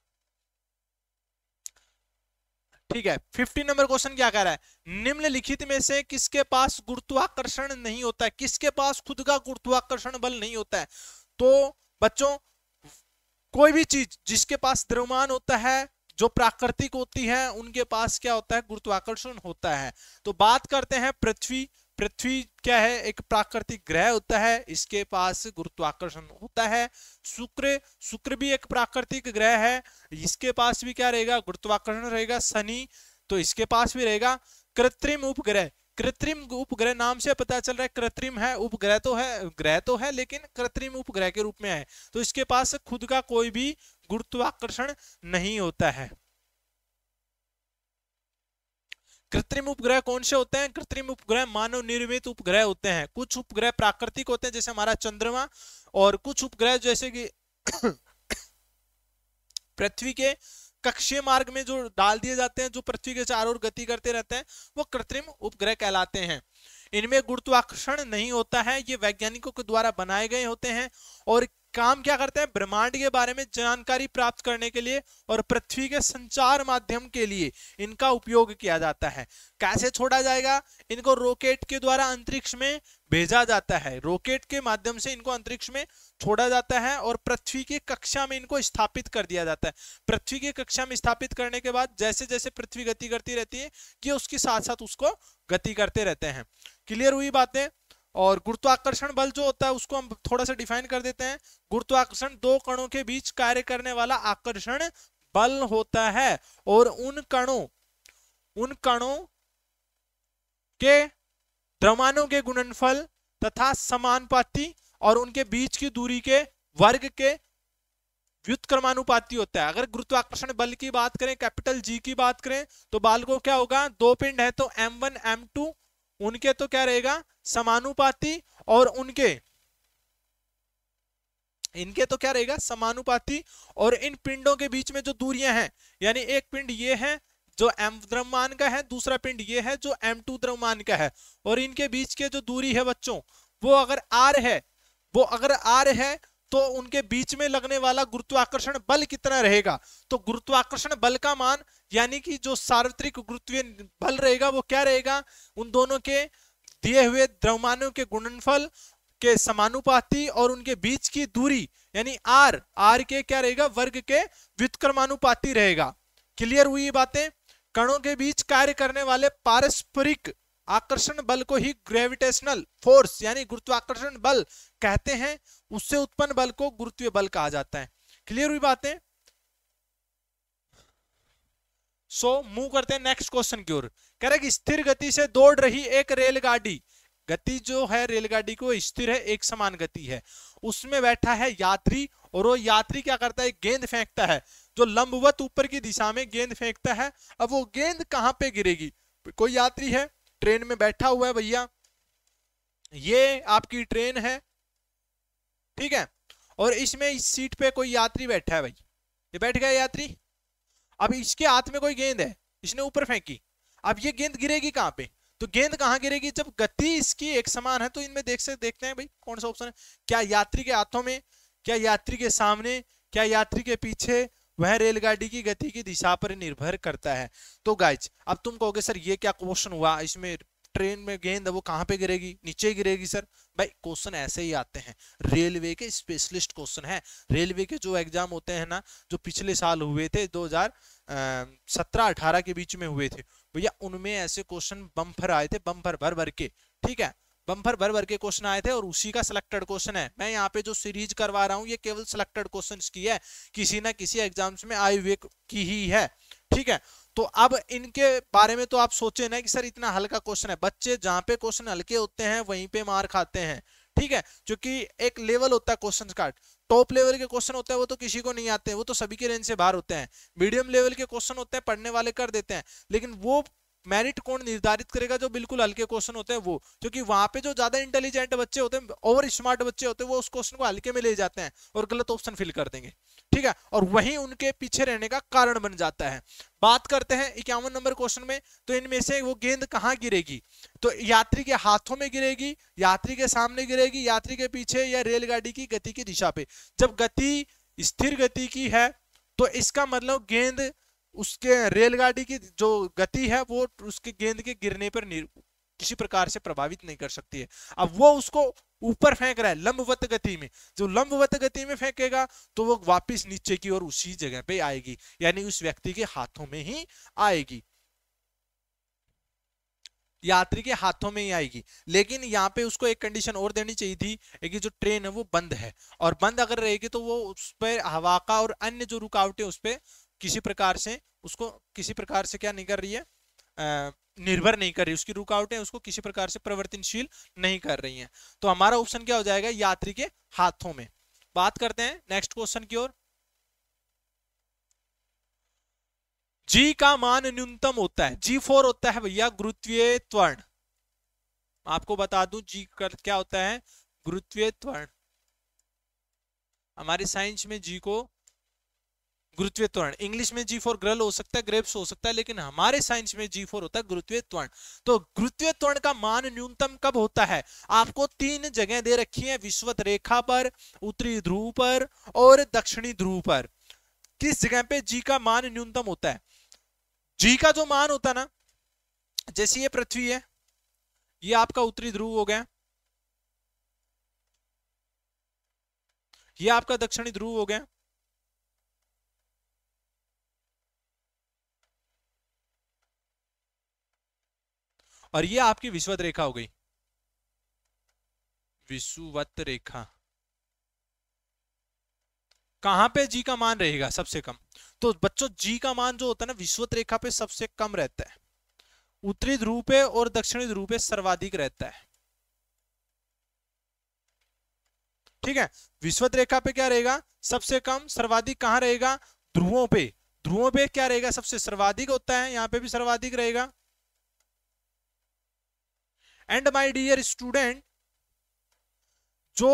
ठीक है फिफ्टी नंबर क्वेश्चन क्या कह रहा है? निम्नलिखित में से किसके पास गुरुत्वाकर्षण नहीं होता है? किसके पास खुद का गुरुत्वाकर्षण बल नहीं होता है? तो बच्चों, कोई भी चीज़ जिसके पास द्रव्यमान होता है जो प्राकृतिक होती है, उनके पास क्या होता है? गुरुत्वाकर्षण होता है। तो बात करते हैं पृथ्वी। पृथ्वी क्या है? एक प्राकृतिक ग्रह होता है, इसके पास गुरुत्वाकर्षण होता है। शुक्र शुक्र भी एक प्राकृतिक ग्रह है, इसके पास भी क्या रहेगा? गुरुत्वाकर्षण रहेगा, शनि तो इसके पास भी रहेगा। कृत्रिम उपग्रह। कृत्रिम उपग्रह नाम से पता चल रहा है, कृत्रिम है, उपग्रह तो है, ग्रह तो है, लेकिन कृत्रिम उपग्रह के रूप में है। तो इसके पास खुद का कोई भी गुरुत्वाकर्षण नहीं होता है। कृत्रिम उपग्रह कौन से होते हैं? कृत्रिम उपग्रह मानव निर्मित उपग्रह होते हैं। कुछ उपग्रह प्राकृतिक होते हैं, जैसे हमारा चंद्रमा, और कुछ उपग्रह जैसे कि [coughs] पृथ्वी के कक्षीय मार्ग में जो डाल दिए जाते हैं, जो पृथ्वी के चारों ओर गति करते रहते हैं, वो कृत्रिम उपग्रह कहलाते हैं। इनमें गुरुत्वाकर्षण नहीं होता है, ये वैज्ञानिकों के द्वारा बनाए गए होते हैं और काम क्या करते हैं? ब्रह्मांड के बारे में जानकारी प्राप्त करने के लिए और पृथ्वी के संचार माध्यम के लिए इनका उपयोग किया जाता है। कैसे छोड़ा जाएगा? इनको रॉकेट के द्वारा अंतरिक्ष में भेजा जाता है। रॉकेट के माध्यम से इनको अंतरिक्ष में छोड़ा जाता है और पृथ्वी की कक्षा में इनको स्थापित कर दिया जाता है। पृथ्वी की कक्षा में स्थापित करने के बाद जैसे जैसे पृथ्वी गति करती रहती है, ये उसके साथ साथ उसको गति करते रहते हैं। क्लियर हुई बातें? और गुरुत्वाकर्षण बल जो होता है, उसको हम थोड़ा सा डिफाइन कर देते हैं। गुरुत्वाकर्षण दो कणों के बीच कार्य करने वाला आकर्षण बल होता है और उन कणों उन कणों के द्रव्यमानों के गुणनफल तथा समानुपाती और उनके बीच की दूरी के वर्ग के व्युत्क्रमानुपाती होता है। अगर गुरुत्वाकर्षण बल की बात करें, कैपिटल जी की बात करें तो बाल को क्या होगा? दो पिंड है तो m1 m2 उनके तो क्या रहेगा? समानुपाती और उनके। इनके तो क्या रहेगा? समानुपाती और इन पिंडों के बीच में जो दूरियाँ हैं, यानी एक पिंड ये है जो एम द्रव्यमान का है, दूसरा पिंड ये है जो एम टू द्रव्यमान का है। और इनके बीच के जो दूरी है बच्चों, वो अगर आर है, वो अगर आर है तो उनके बीच में लगने वाला गुरुत्वाकर्षण बल कितना रहेगा? तो गुरुत्वाकर्षण बल का मान, यानी कि जो सार्वत्रिक गुरुत्वीय बल रहेगा, वो क्या रहेगा? उन दोनों के दिए हुए द्रव्यमानों के गुणनफल के समानुपाती और उनके बीच की दूरी, यानी आर आर के क्या रहेगा? वर्ग के व्युत्क्रमानुपाती रहेगा। क्लियर हुई बातें? कणों के बीच कार्य करने वाले पारस्परिक आकर्षण बल को ही ग्रेविटेशनल फोर्स यानी गुरुत्वाकर्षण बल कहते हैं, उससे उत्पन्न बल को गुरुत्वीय बल कहा जाता है। क्लियर हुई बातें? सो मूव करते हैं नेक्स्ट क्वेश्चन की ओर। कह रहे कि स्थिर गति से दौड़ रही एक रेलगाड़ी, गति जो है रेलगाड़ी को स्थिर है, एक समान गति है। उसमें बैठा है यात्री, और वो यात्री क्या करता है? गेंद फेंकता है। जो लंबवत ऊपर की दिशा में गेंद फेंकता है, अब वो गेंद कहाँ पे गिरेगी? कोई यात्री है? ट्रेन में बैठा हुआ है भैया। ये आपकी ट्रेन है, ठीक है? और इसमें इस सीट पे कोई यात्री बैठा है भाई। ये बैठ गया यात्री। अब इसके हाथ में कोई गेंद है, इसने ऊपर फेंकी। अब ये गेंद गिरेगी कहाँ पे? तो गेंद कहाँ गिरेगी? जब गति इसकी एक समान है तो इनमें देख से देखते हैं भाई, कौन सा ऑप्शन है? क्या यात्री के हाथों में, क्या यात्री के सामने, क्या यात्री के पीछे वह रेलगाड़ी की गति की दिशा पर निर्भर करता है। तो गाइज़ अब तुम कहोगे, सर, ये क्या क्वेश्चन हुआ? इसमें ट्रेन में गेंद वो कहाँ पे गिरेगी? नीचे गिरेगी, सर? भाई क्वेश्चन ऐसे ही आते हैं। रेलवे के स्पेशलिस्ट क्वेश्चन है। रेलवे के जो एग्ज़ाम होते हैं ना, जो पिछले साल हुए थे 2017 18 के बीच में हुए थे, भैया, उनमें ऐसे क्वेश्चन बम्फर आए थे बम्फर भर भर के। ठीक है? बम्फर भर भर के क्वेश्चन आए थे और उसी का सिलेक्टेड क्वेश्चन है। मैं यहाँ पे जो सीरीज़ करवा रहा हूँ, ये केवल सिलेक्टेड क्वेश्चन की है। किसी ना किसी एग्ज़ाम्स में आए हुए की ही है। ठीक है? तो अब इनके बारे में तो आप सोचे ना कि सर इतना हल्का क्वेश्चन है। बच्चे जहाँ पे क्वेश्चन हल्के होते हैं, वहीं पे मार खाते हैं। ठीक है? क्योंकि एक लेवल होता है क्वेश्चन का। टॉप लेवल के क्वेश्चन होते हैं, वो तो किसी को नहीं आते। हैं वो तो सभी के रेंज से बाहर होते हैं। मीडियम लेवल के क्वेश्चन होते हैं, पढ़ने वाले कर देते हैं। लेकिन वो मेरिट कौन निर्धारित करेगा, जो बिल्कुल हल्के क्वेश्चन होते हैं वो। क्योंकि वहाँ पे जो ज़्यादा इंटेलिजेंट बच्चे होते हैं ओवर स्मार्ट बच्चे होते हैं, वो उस क्वेश्चन को हल्के में ले जाते हैं और गलत ऑप्शन फिल कर देंगे। ठीक है? और वही उनके पीछे रहने का कारण बन जाता है। बात करते हैं इक्यावन नंबर क्वेश्चन में तो इनमें से वो गेंद कहाँ गिरेगी? तो यात्री के हाथों में गिरेगी, यात्री के सामने गिरेगी, यात्री के पीछे या रेलगाड़ी की गति की दिशा पे। जब गति, स्थिर गति की है तो इसका मतलब गेंद उसके रेलगाड़ी की जो गति है, वो उसके गेंद के गिरने पर किसी प्रकार से प्रभावित नहीं कर सकती है। अब वो उसको ऊपर फेंक रहा है, लंबवत गति में। जो लंबवत गति में फेंकेगा तो वो वापस नीचे की ओर उसी जगह पे आएगी। यानी उस व्यक्ति के हाथों में ही आएगी। यात्री के हाथों में ही आएगी। लेकिन यहाँ पे उसको एक कंडीशन और देनी चाहिए थी कि जो ट्रेन है, वो बंद है। और बंद अगर रहेगी तो वो उस पर हवा का और अन्य जो रुकावटें उस पर किसी प्रकार से उसको किसी प्रकार से क्या नहीं कर रही है? आ, निर्भर नहीं कर रही उसकी रुकावटें उसको किसी प्रकार से परिवर्तनशील नहीं कर रही हैं। तो हमारा ऑप्शन क्या हो जाएगा? यात्री के हाथों में। बात करते हैं नेक्स्ट क्वेश्चन की ओर। जी का मान न्यूनतम होता है। जी फोर होता है भैया गुरुत्वीय त्वरण। आपको बता दूँ जी कर क्या होता है? गुरुत्वीय त्वरण। हमारे साइंस में जी को गुरुत्वीय त्वरण इंग्लिश में जी फोर ग्रल हो सकता है, ग्रेप्स हो सकता है, लेकिन हमारे साइंस में जी फोर होता है गुरुत्वीय त्वरण तो गुरुत्वीय त्वरण का मान न्यूनतम कब होता है? आपको तीन जगह दे रखी है, विश्वत रेखा पर, उत्तरी ध्रुव पर और दक्षिणी ध्रुव पर। किस जगह पे जी का मान न्यूनतम होता है? जी का जो मान होता ना, जैसे ये पृथ्वी है, ये आपका उत्तरी ध्रुव हो गया, ये आपका दक्षिणी ध्रुव हो गया और ये आपकी विश्वत रेखा हो गई। विश्ववत रेखा। कहाँ पे जी का मान रहेगा सबसे कम? तो बच्चों जी का मान जो होता है ना, विश्वत रेखा पे सबसे कम रहता है। उत्तरी ध्रुव पे और दक्षिणी ध्रुव पे सर्वाधिक रहता है। ठीक है? विश्वत रेखा पे क्या रहेगा? सबसे कम, सर्वाधिक कहाँ रहेगा? ध्रुवों पे। ध्रुवों पे क्या रहेगा? सबसे सर्वाधिक होता है, यहाँ पे भी सर्वाधिक रहेगा। एंड माय डियर स्टूडेंट जो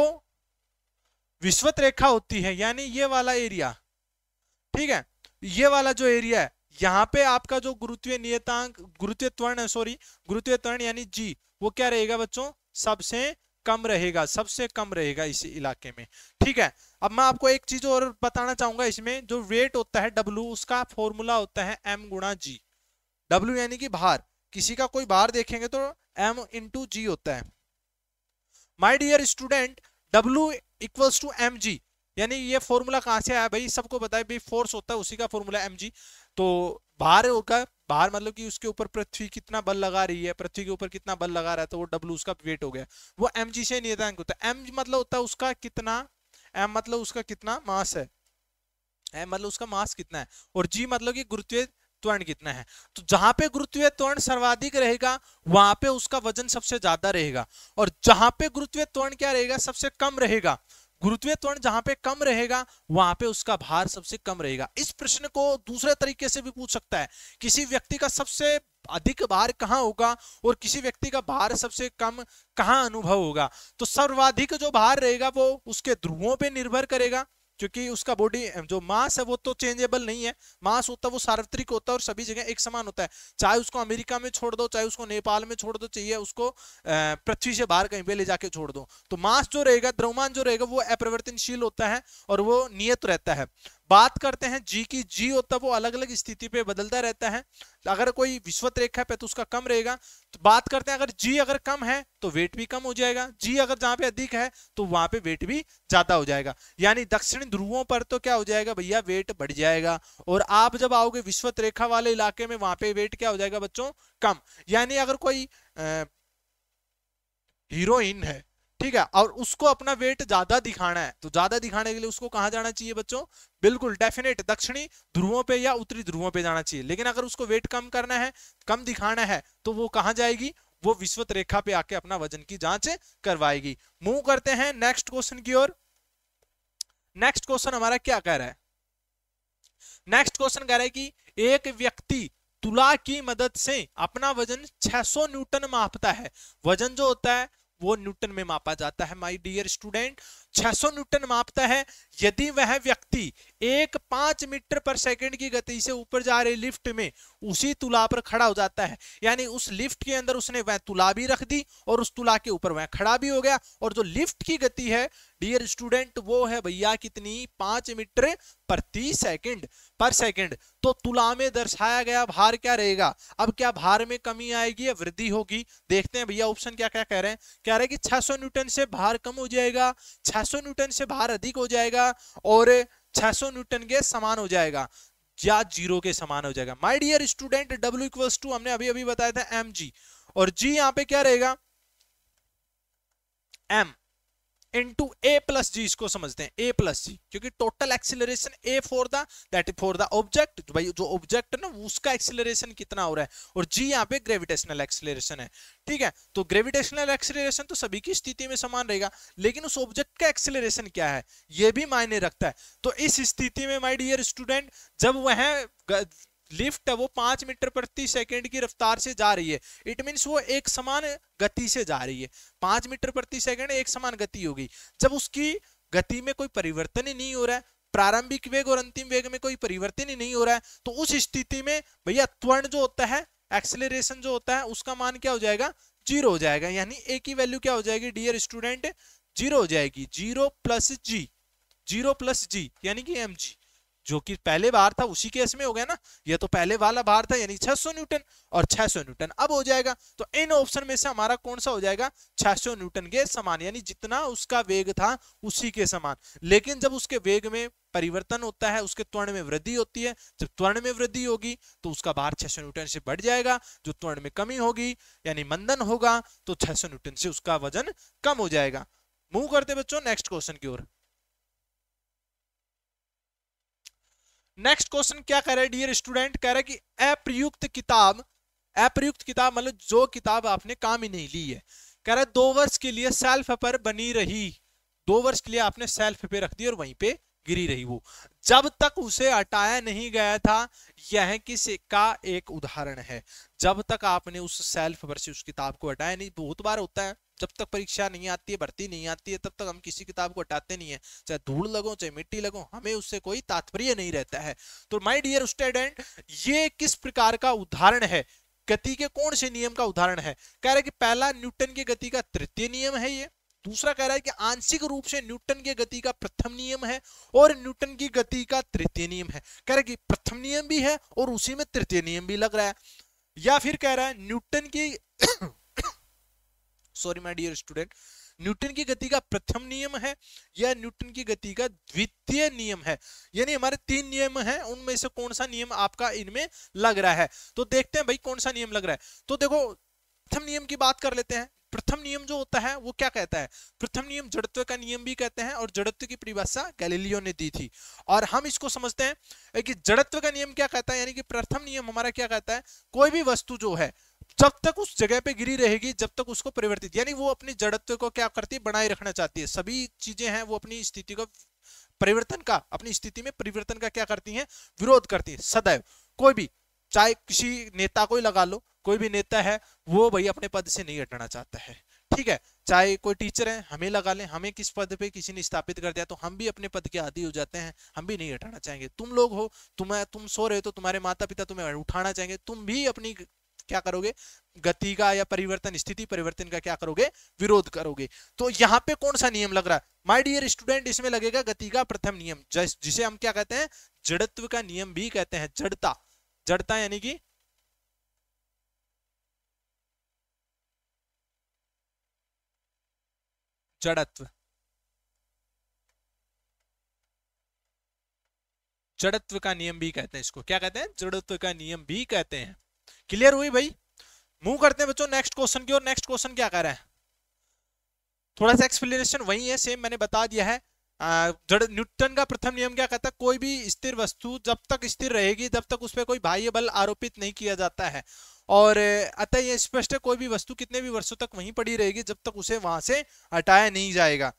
विश्वत रेखा होती है, यानी ये वाला एरिया ठीक है? ये वाला जो एरिया है, यहाँ पे आपका जो गुरुत्वीय नियतांक, गुरुत्वीय त्वरण है सॉरी गुरुत्वीय त्वरण यानी जी वो क्या रहेगा बच्चों? सबसे कम रहेगा, सबसे कम रहेगा इस इलाके में, ठीक है? अब मैं आपको एक चीज़ और बताना चाहूँगा इसमें, जो वेट होता है डब्लू उसका फॉर्मूला होता है एम गुणा जी डब्ल्यू यानी कि भार, किसी का कोई बाहर देखेंगे तो एम इंटू जी होता है। My dear student W equals to M G यानी ये फॉर्मूला कहाँ से आया भाई? सबको बताए भाई फोर्स होता है, उसी का फॉर्मूला एम जी तो भार होगा भार मतलब कि उसके ऊपर पृथ्वी कितना बल लगा रही है, पृथ्वी के ऊपर कितना बल लगा रहा है तो वो डब्ल्यू उसका वेट हो गया। वो एम जी से नियतांक होता है एम मतलब होता है उसका कितना? एम मतलब उसका कितना? मास है। एम मतलब उसका मास कितना है। और जी मतलब कि गुरुत्वीय त्वरण कितना है? तो जहाँ पे गुरुत्वीय त्वरण सर्वाधिक रहेगा, वहाँ पे उसका वज़न सबसे ज़्यादा रहेगा। और जहाँ पे गुरुत्वीय त्वरण क्या रहेगा? सबसे कम रहेगा। गुरुत्वीय त्वरण जहाँ पे कम रहेगा, वहाँ पे उसका भार सबसे कम रहेगा। इस प्रश्न को दूसरे तरीके से भी पूछ सकता है। किसी व्यक्ति का सबसे अधिक भार कहाँ होगा और किसी व्यक्ति का भार सबसे कम कहाँ अनुभव होगा? तो सर्वाधिक जो भार रहेगा, वो उसके ध्रुवों पे निर्भर करेगा। क्योंकि उसका बॉडी जो मास है वो तो चेंजेबल नहीं है। मास होता है, वो सार्वत्रिक होता है और सभी जगह एक समान होता है। चाहे उसको अमेरिका में छोड़ दो, चाहे उसको नेपाल में छोड़ दो, चाहिए उसको पृथ्वी से बाहर कहीं पे ले जाके छोड़ दो। तो मास जो रहेगा, द्रव्यमान जो रहेगा, वो अपरिवर्तनशील होता है और वो नियत रहता है। बात करते हैं जी की, जी होता है वो अलग अलग स्थिति पे बदलता रहता है। अगर कोई विश्वत रेखा पे तो उसका कम रहेगा। तो बात करते हैं अगर जी अगर कम है तो वेट भी कम हो जाएगा। जी अगर जहाँ पे अधिक है तो वहाँ पे वेट भी ज़्यादा हो जाएगा। यानी दक्षिण ध्रुवों पर तो क्या हो जाएगा भैया? वेट बढ़ जाएगा। और आप जब आओगे विश्वत रेखा वाले इलाके में, वहाँ पे वेट क्या हो जाएगा बच्चों? कम। यानी अगर कोई हीरोइन है ठीक है, और उसको अपना वेट ज़्यादा दिखाना है। तो ज़्यादा दिखाने के लिए उसको कहा जाना चाहिए बच्चों? बिल्कुल डेफिनेट दक्षिणी ध्रुवों पे या उत्तरी ध्रुवों पे जाना चाहिए। लेकिन अगर उसको वेट कम करना है, कम दिखाना है तो वो कहा जाएगी? वो विश्वत रेखा पे आके अपना वज़न की जाँच करवाएगी। मूव करते हैं नेक्स्ट क्वेश्चन की ओर। नेक्स्ट क्वेश्चन हमारा क्या कह रहा है? नेक्स्ट क्वेश्चन कह रहा है कि एक व्यक्ति तुला की मदद से अपना वज़न 600 न्यूटन मापता है। वज़न जो होता है वो न्यूटन में मापा जाता है माय डियर स्टूडेंट 600 न्यूटन मापता है। यदि वह व्यक्ति एक पाँच मीटर पर सेकंड की गति से ऊपर जा रही लिफ्ट में उसी तुला पर खड़ा हो जाता है। यानी उस लिफ्ट के अंदर उसने वह तुला भी रख दी और उस तुला के ऊपर वह खड़ा भी हो गया। और जो लिफ्ट की गति है डियर स्टूडेंट वो है भैया कितनी? पाँच मीटर प्रति सेकंड पर सेकंड तो तुला में दर्शाया गया भार क्या रहेगा? अब क्या भार में कमी आएगी या वृद्धि होगी? देखते हैं भैया ऑप्शन क्या क्या कह रहे हैं। कह रहे हैं कि 600 न्यूटन से भार कम हो जाएगा 600 न्यूटन से भार अधिक हो जाएगा और 600 न्यूटन के समान हो जाएगा। या ज़ीरो के समान हो जाएगा। My dear student W equals to हमने अभी अभी बताया था एम जी और जी यहाँ पे क्या रहेगा? M into A plus G इसको समझते हैं ए प्लस जी क्योंकि total acceleration A for the that for the object भाई, जो ऑब्जेक्ट है ना, उसका एक्सिलरेशन कितना हो रहा है? और जी यहाँ पे ग्रेविटेशनल एक्सिलरेशन है, ठीक है? तो ग्रेविटेशनल एक्सिलरेशन तो सभी की स्थिति में समान रहेगा, लेकिन उस ऑब्जेक्ट का एक्सिलरेशन क्या है? ये भी मायने रखता है। तो इस स्थिति में माई डियर स्टूडेंट जब वह लिफ्ट है, वो पाँच मीटर प्रति सेकंड की रफ्तार से जा रही है। इट मीन्स वो एक समान गति से जा रही है। पाँच मीटर प्रति सेकंड एक समान गति होगी। जब उसकी गति में कोई परिवर्तन ही नहीं हो रहा है, प्रारंभिक वेग और अंतिम वेग में कोई परिवर्तन ही नहीं हो रहा है तो उस स्थिति में भैया त्वरण जो होता है एक्सेलरेशन जो होता है, उसका मान क्या हो जाएगा? ज़ीरो हो जाएगा। यानी ए की वैल्यू क्या हो जाएगी डियर स्टूडेंट ज़ीरो हो जाएगी। Zero plus G zero plus G यानी कि एम जी जो कि पहले बार था, उसी केस में हो गया ना। ये तो पहले वाला बार था, यानी 600 न्यूटन और 600 न्यूटन। अब हो जाएगा तो इन ऑप्शन में से हमारा कौन सा हो जाएगा? 600 न्यूटन के समान, यानी जितना उसका वेग था, उसी के समान। लेकिन जब उसके वेग में परिवर्तन होता है, उसके त्वरण में वृद्धि होती है, जब त्वरण में वृद्धि होगी तो उसका भार 600 न्यूटन से बढ़ जाएगा, जो त्वरण में कमी होगी, यानी मंदन होगा तो 600 न्यूटन से उसका वज़न कम हो जाएगा। मूव करते बच्चों, नेक्स्ट क्वेश्चन की ओर। नेक्स्ट क्वेश्चन क्या कह रहा है डियर स्टूडेंट कह रहा है कि अप्रयुक्त किताब अप्रयुक्त किताब मतलब जो किताब आपने काम ही नहीं ली है। कह रहा दो वर्ष के लिए सेल्फ पर बनी रही। दो वर्ष के लिए आपने सेल्फ पे रख दी और वहीं पे गिरी रही वो। जब तक उसे हटाया नहीं गया था, यह किसी का एक उदाहरण है। जब तक आपने उस सेल्फ पर से उस किताब को हटाया नहीं, बहुत बार होता है जब तक परीक्षा नहीं आती है, भर्ती नहीं आती है, तब तक हम किसी किताब को हटाते नहीं है। चाहे धूल लगो, चाहे मिट्टी लगो, हमें उससे कोई तात्पर्य नहीं रहता है। तो माई डियर स्टूडेंट ये किस प्रकार का उदाहरण है? गति के कौन से नियम का उदाहरण है। कह रहे कि पहला न्यूटन की गति का तृतीय नियम है ये। दूसरा कह रहा है कि आंशिक रूप से न्यूटन की गति का प्रथम नियम है और न्यूटन की गति का तृतीय नियम है। कह रहा है कि प्रथम नियम भी है और उसी में तृतीय नियम भी लग रहा है। या फिर कह रहा है न्यूटन की sorry my dear student Newton की गति का प्रथम नियम है, या न्यूटन की गति का द्वितीय नियम है? यानी हमारे तीन नियम हैं, उनमें से कौन सा नियम आपका इनमें लग रहा है? तो देखते हैं भाई कौन सा नियम लग रहा है। तो देखो, प्रथम नियम की बात कर लेते हैं। प्रथम नियम जो होता है, वो क्या कहता है? प्रथम नियम जड़त्व का नियम भी कहते हैं, और जड़त्व की परिभाषा गैलीलियो ने दी थी। और हम इसको समझते हैं, कि जड़त्व का नियम क्या कहता है? यानी कि प्रथम नियम हमारा क्या कहता है? कोई भी वस्तु जो है जब तक उस जगह पे गिरी रहेगी, जब तक उसको परिवर्तित, यानी वो अपनी जड़त्व को क्या करती है बनाए रखना चाहती है। सभी चीज़ें हैं, वो अपनी स्थिति को परिवर्तन का, अपनी स्थिति में परिवर्तन का क्या करती हैं? विरोध करती है, सदैव। कोई भी, चाहे किसी नेता को ही लगा लो, कोई भी नेता है, वो भाई अपने पद से नहीं हटना चाहता है। ठीक है, चाहे कोई टीचर है, हमें लगा लें, हमें किस पद पे किसी ने स्थापित कर दिया तो हम भी अपने पद के आदि हो जाते हैं, हम भी नहीं हटाना चाहेंगे। तुम लोग हो, तुम्हें, तुम सो रहे हो तो तुम्हारे माता पिता तुम्हें उठाना चाहेंगे, तुम भी अपनी क्या करोगे? गति का या परिवर्तन, स्थिति परिवर्तन का क्या करोगे? विरोध करोगे। तो यहाँ पे कौन सा नियम लग रहा है? माय डियर स्टूडेंट इसमें लगेगा गति का प्रथम नियम जिसे हम क्या कहते हैं? जड़त्व का नियम भी कहते हैं, जड़ता। जड़ता यानी कि? जड़त्व। जड़त्व का नियम भी कहते हैं इसको। क्या कहते हैं? जड़त्व का नियम भी कहते हैं। क्लियर हुई भाई? मूव करते हैं बच्चों नेक्स्ट क्वेश्चन की और नेक्स्ट क्वेश्चन क्या कह रहा है? थोड़ा सा एक्सप्लेनेशन वही है सेम मैंने बता दिया है। जड़ न्यूटन का प्रथम नियम क्या कहता है? कोई भी स्थिर वस्तु जब तक स्थिर रहेगी, जब तक उस पर कोई बाह्य बल आरोपित नहीं किया जाता है। और, अतः यह स्पष्ट है, कोई भी वस्तु कितने भी वर्षों तक वहीं पड़ी रहेगी, जब तक उसे वहाँ से हटाया नहीं जाएगा।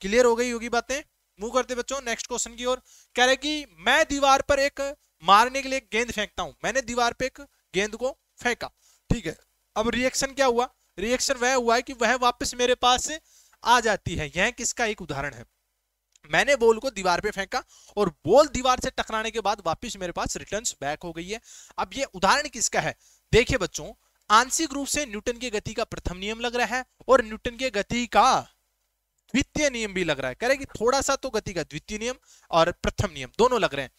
क्लियर हो गई होगी बातें? मूव करते बच्चों नेक्स्ट क्वेश्चन की ओर। कह रहे कि मैं दीवार पर एक मारने के लिए गेंद फेंकता हूँ। मैंने दीवार पर एक गेंद को फेंका। ठीक है? अब रिएक्शन क्या हुआ? रिएक्शन वह हुआ है कि वह वापस मेरे पास आ जाती है। यह किसका एक उदाहरण है? मैंने बॉल को दीवार पे फेंका और बॉल दीवार से टकराने के बाद वापस मेरे पास रिटर्न बैक हो गई है। अब ये उदाहरण किसका है? देखिए बच्चों, आंशिक रूप से न्यूटन की गति का प्रथम नियम लग रहा है और न्यूटन के गति का द्वितीय नियम भी लग रहा है। कह रहे कि थोड़ा सा तो गति का द्वितीय नियम और प्रथम नियम दोनों लग रहे हैं।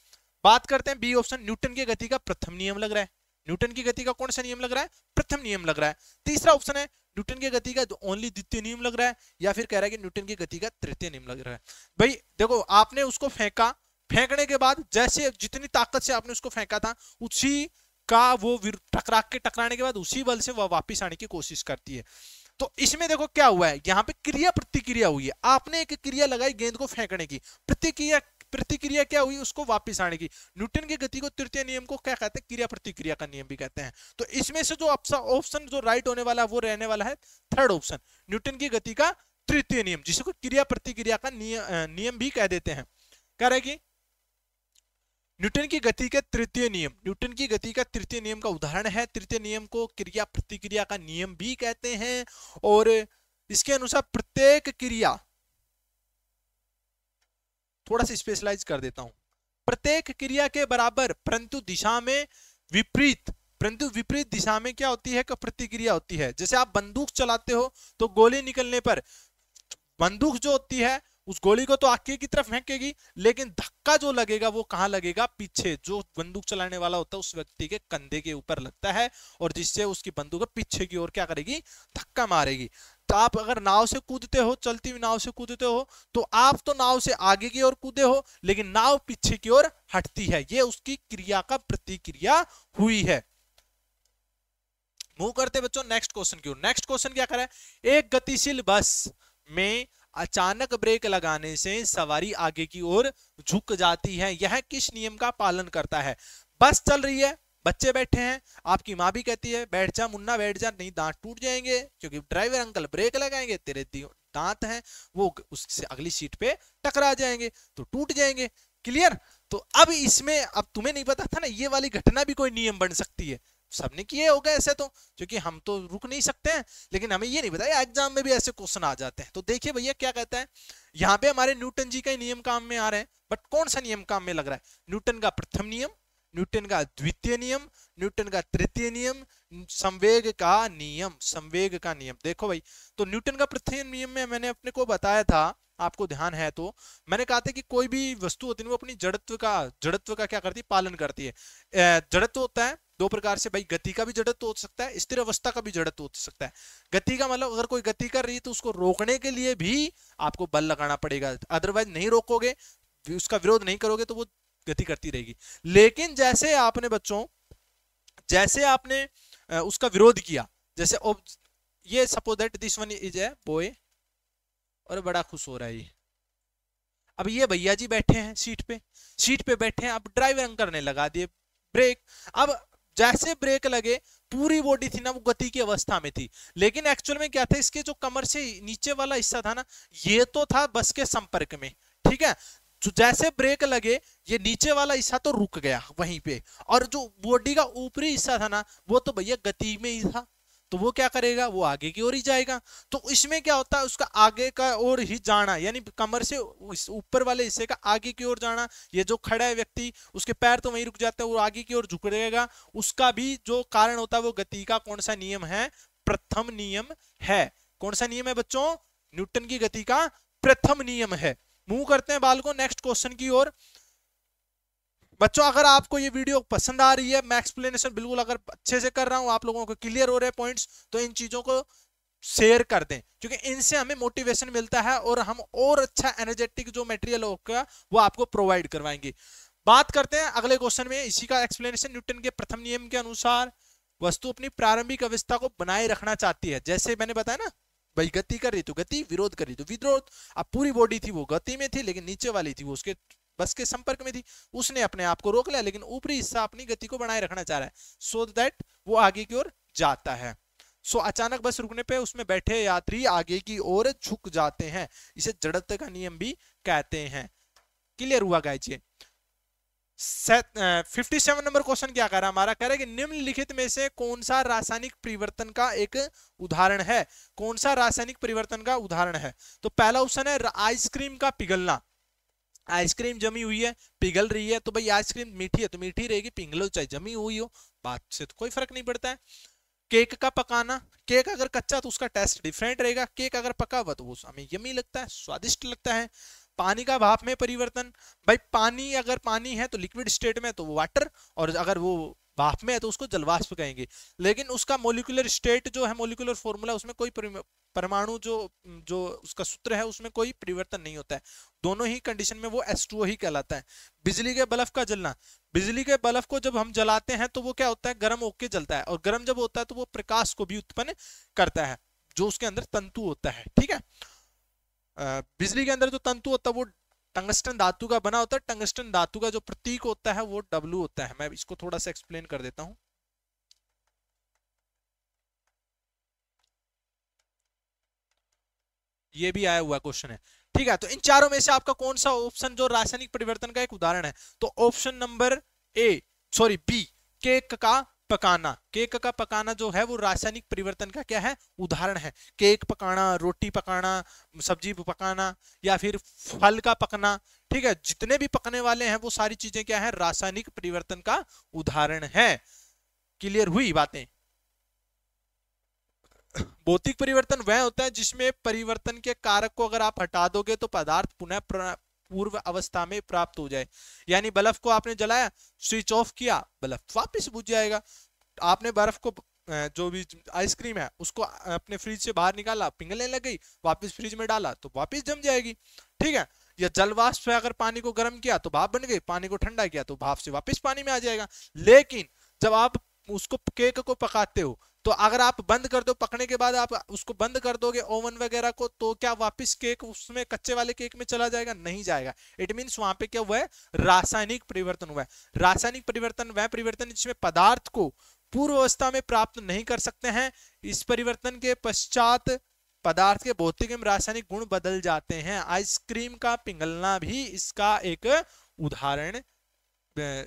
बात करते हैं बी ऑप्शन न्यूटन की गति का प्रथम नियम लग रहा है। न्यूटन की गति का कौन सा नियम लग रहा है? प्रथम नियम लग रहा है। तीसरा ऑप्शन है, न्यूटन की गति का ओनली द्वितीय नियम लग रहा है, या फिर कह रहा है कि न्यूटन की गति का तृतीय नियम लग रहा है। भाई, देखो, आपने उसको फेंका, फेंकने के बाद जैसे जितनी ताकत से आपने उसको फेंका था, उसी का वो टकरा के टकराने के बाद उसी बल से वह वापिस आने की कोशिश करती है। तो इसमें देखो क्या हुआ है, यहाँ पे क्रिया प्रतिक्रिया हुई है। आपने एक क्रिया लगाई गेंद को फेंकने की। प्रतिक्रिया प्रतिक्रिया क्या हुई उसको वापस आने की? न्यूटन की गति को तृतीय नियम को क्या कहते हैं? क्रिया प्रतिक्रिया का नियम भी कहते हैं। तो इसमें से जो ऑप्शन जो राइट होने वाला है वो रहने वाला है थर्ड ऑप्शन न्यूटन की गति का तृतीय नियम जिसको क्रिया प्रतिक्रिया का नियम भी कह देते हैं। कह रहे कि न्यूटन की गति के तृतीय नियम, न्यूटन की गति का तृतीय नियम का उदाहरण है। तृतीय नियम को क्रिया प्रतिक्रिया का नियम भी कहते हैं और इसके अनुसार प्रत्येक क्रिया थोड़ा सा स्पेशलाइज कर देता हूँ। प्रत्येक क्रिया के बराबर, परंतु दिशा में विपरीत, परंतु विपरीत दिशा में क्या होती है? प्रतिक्रिया होती है। जैसे आप बंदूक चलाते हो तो गोली निकलने पर बंदूक जो होती है, उस गोली को तो आगे की तरफ़ फेंकेगी, लेकिन धक्का जो लगेगा, वो कहाँ लगेगा? पीछे। जो बंदूक चलाने वाला होता है, उस व्यक्ति के कंधे के ऊपर लगता है, और जिससे उसकी बंदूक पीछे की ओर क्या करेगी? धक्का मारेगी। तो आप अगर नाव से कूदते हो, चलती हुई नाव से कूदते हो तो आप तो नाव से आगे की ओर कूदे हो, लेकिन नाव पीछे की ओर हटती है। ये उसकी क्रिया का प्रतिक्रिया हुई है। मूव करते बच्चों नेक्स्ट क्वेश्चन की ओर। नेक्स्ट क्वेश्चन क्या करें? एक गतिशील बस में अचानक ब्रेक लगाने से सवारी आगे की ओर झुक जाती है। यह किस नियम का पालन करता है? बस चल रही है बच्चे बैठे हैं, आपकी माँ भी कहती है, बैठ जा मुन्ना, बैठ जा, नहीं दांत टूट जाएँगे, क्योंकि ड्राइवर अंकल ब्रेक लगाएँगे, तेरे दांत हैं, वो उससे अगली सीट पे टकरा जाएँगे तो टूट जाएँगे। क्लियर? तो अब इसमें, अब तुम्हें नहीं पता था ना, ये वाली घटना भी कोई नियम बन सकती है। सबने किए होगा ऐसे तो क्योंकि हम तो रुक नहीं सकते हैं, लेकिन हमें ये नहीं पता, एग्ज़ाम में भी ऐसे क्वेश्चन आ जाते हैं। तो देखिए भैया, क्या कहता है? यहाँ पे हमारे न्यूटन जी का नियम काम में आ रहे हैं, बट कौन सा नियम काम में लग रहा है? न्यूटन का प्रथम नियम न्यूटन का द्वितीय नियम, न्यूटन का तृतीय नियम, संवेग का नियम, संवेग का नियम। देखो भाई तो न्यूटन का प्रथम नियम में मैंने अपने को बताया था, आपको ध्यान है तो। मैंने कहा था कि कोई भी वस्तु होती है वो अपनी जड़त्व का जड़त्व का क्या करती है? पालन करती है। जड़त्व होता है, दो प्रकार से भाई, गति का भी जड़त्व हो सकता है, स्थिर अवस्था का भी जड़त्व हो सकता है। गति का मतलब अगर कोई गति कर रही है तो उसको रोकने के लिए भी आपको बल लगाना पड़ेगा। अदरवाइज़ नहीं रोकोगे, उसका विरोध नहीं करोगे तो वो गति करती रहेगी। लेकिन जैसे आपने बच्चों, जैसे आपने उसका विरोध किया, जैसे ये suppose that this one is a boy और बड़ा खुश हो रहा है अब ये भैया जी बैठे हैं सीट पे सीट पे बैठे हैं, अब ड्राइवर अंकर ने लगा दिए ब्रेक अब जैसे ब्रेक लगे, पूरी बॉडी थी ना, वो गति की अवस्था में थी। लेकिन एक्चुअल में क्या था, इसके जो कमर से नीचे वाला हिस्सा था ना, ये तो था बस के संपर्क में, ठीक है? जो जैसे ब्रेक लगे, ये नीचे वाला हिस्सा तो रुक गया वहीं पे। और जो बॉडी का ऊपरी हिस्सा था ना, वो तो भैया गति में ही था। तो वो क्या करेगा? वो आगे की ओर ही जाएगा। तो इसमें क्या होता है? उसका आगे का ओर ही जाना, यानी कमर से ऊपर वाले हिस्से का आगे की ओर जाना। ये जो खड़ा है व्यक्ति, उसके पैर तो वहीं रुक जाते हैं, वो आगे की ओर झुक रहेगा उसका भी जो कारण होता है, वो गति का कौन सा नियम है? प्रथम नियम है। कौन सा नियम है बच्चों? न्यूटन की गति का प्रथम नियम है। मूव करते हैं बाल को नेक्स्ट क्वेश्चन की ओर। बच्चों, अगर आपको ये वीडियो पसंद आ रही है, मैं एक्सप्लेनेशन बिल्कुल अगर अच्छे से कर रहा हूँ, आप लोगों को क्लियर हो रहे हैं पॉइंट्स तो इन चीज़ों को शेयर कर दें, क्योंकि इनसे हमें मोटिवेशन मिलता है और हम और अच्छा एनर्जेटिक जो मटेरियल होगा, वो आपको प्रोवाइड करवाएँगे। बात करते हैं अगले क्वेश्चन में, इसी का एक्सप्लेनेशन न्यूटन के प्रथम नियम के अनुसार, वस्तु अपनी प्रारंभिक अवस्था को बनाए रखना चाहती है। जैसे मैंने बताया ना भाई गति कर रही तो गति विरोध कर रही तो विरोध अब पूरी बॉडी थी वो गति में थी लेकिन नीचे वाली थी वो उसके बस के संपर्क में थी। उसने अपने आप को रोक लिया लेकिन ऊपरी हिस्सा अपनी गति को बनाए रखना चाह रहा है सो so दैट वो आगे की ओर जाता है। सो so, अचानक बस रुकने पे उसमें बैठे यात्री आगे की ओर झुक जाते हैं। इसे जड़त्व का नियम भी कहते हैं। क्लियर हुआ गाइजिए फिफ्टी सेवन नंबर क्वेश्चन क्या कह रहा है? हमारा कह रहा है कि निम्नलिखित में से कौन सा रासायनिक परिवर्तन का एक उदाहरण है? कौन सा रासायनिक परिवर्तन का उदाहरण है? तो पहला ऑप्शन है आइसक्रीम का पिघलना। आइसक्रीम जमी हुई है, पिघल रही है तो भाई आइसक्रीम मीठी है तो मीठी रहेगी, पिघलो चाहे जमी हुई हो, बात से तो कोई फ़र्क नहीं पड़ता है। केक का पकाना केक अगर कच्चा तो उसका टेस्ट डिफरेंट रहेगा। केक अगर पका हुआ तो वो हमें यमी लगता है, स्वादिष्ट लगता है। पानी का भाप में परिवर्तन। भाई, पानी अगर पानी है तो लिक्विड स्टेट में तो वाटर और अगर वो भाप में है तो उसको जलवाष्प कहेंगे। लेकिन उसका मोलिकुलर स्टेट जो है मोलिकुलर फॉर्मूला उसमें कोई परमाणु जो जो उसका सूत्र है उसमें कोई परिवर्तन नहीं होता है। दोनों ही कंडीशन में वो एस ही कहलाता है। बिजली के बल्ब का जलना। बिजली के बल्ब को जब हम जलाते हैं तो वो क्या होता है? गर्म होके जलता है और गर्म जब होता है तो वो प्रकाश को भी उत्पन्न करता है, जो उसके अंदर तंतु होता है। ठीक है? बिजली के अंदर जो तंतु होता है, वो टंगस्टन धातु का बना होता है। टंगस्टन धातु का जो प्रतीक होता है, वो डब्लू होता है। मैं इसको थोड़ा सा एक्सप्लेन कर देता हूँ। ये भी आया हुआ क्वेश्चन है। ठीक है तो इन चारों में से आपका कौन सा ऑप्शन जो रासायनिक परिवर्तन का एक उदाहरण है? तो option number A sorry B cake का पकाना। केक का पकाना जो है, वो रासायनिक परिवर्तन का क्या है? उदाहरण है। केक पकाना, रोटी पकाना, सब्ज़ी पकाना या फिर फल का पकना, ठीक है? जितने भी पकने वाले हैं, वो सारी चीज़ें क्या है? रासायनिक परिवर्तन का उदाहरण है। क्लियर हुई बातें? भौतिक परिवर्तन वह होता है जिसमें परिवर्तन के कारक को अगर आप हटा दोगे तो पदार्थ पुनः पूर्व अवस्था में प्राप्त हो जाए। यानी बल्ब को आपने जलाया, स्विच ऑफ़ किया बल्ब वापस बुझ जाएगा। आपने बर्फ़ को जो भी आइसक्रीम है, उसको अपने फ्रिज से बाहर निकाला, पिघलने लग गई, वापस फ्रिज में डाला तो वापस जम जाएगी। ठीक है? या जलवाष्प अगर पानी को गर्म किया तो भाप बन गई, पानी को ठंडा किया तो भाप से वापस पानी में आ जाएगा। लेकिन, जब आप उसको केक को पकाते हो तो अगर आप बंद कर दो, पकने के बाद आप उसको बंद कर दोगे, ओवन वगैरह को तो क्या वापस केक उसमें, कच्चे वाले केक में चला जाएगा? नहीं जाएगा। इट मीन वहाँ पे क्या हुआ है? रासायनिक परिवर्तन हुआ है। रासायनिक परिवर्तन, वह परिवर्तन जिसमें पदार्थ को पूर्व अवस्था में प्राप्त नहीं कर सकते हैं। इस परिवर्तन के पश्चात पदार्थ के भौतिक एवं रासायनिक गुण बदल जाते हैं। आइसक्रीम का पिघलना भी इसका एक उदाहरण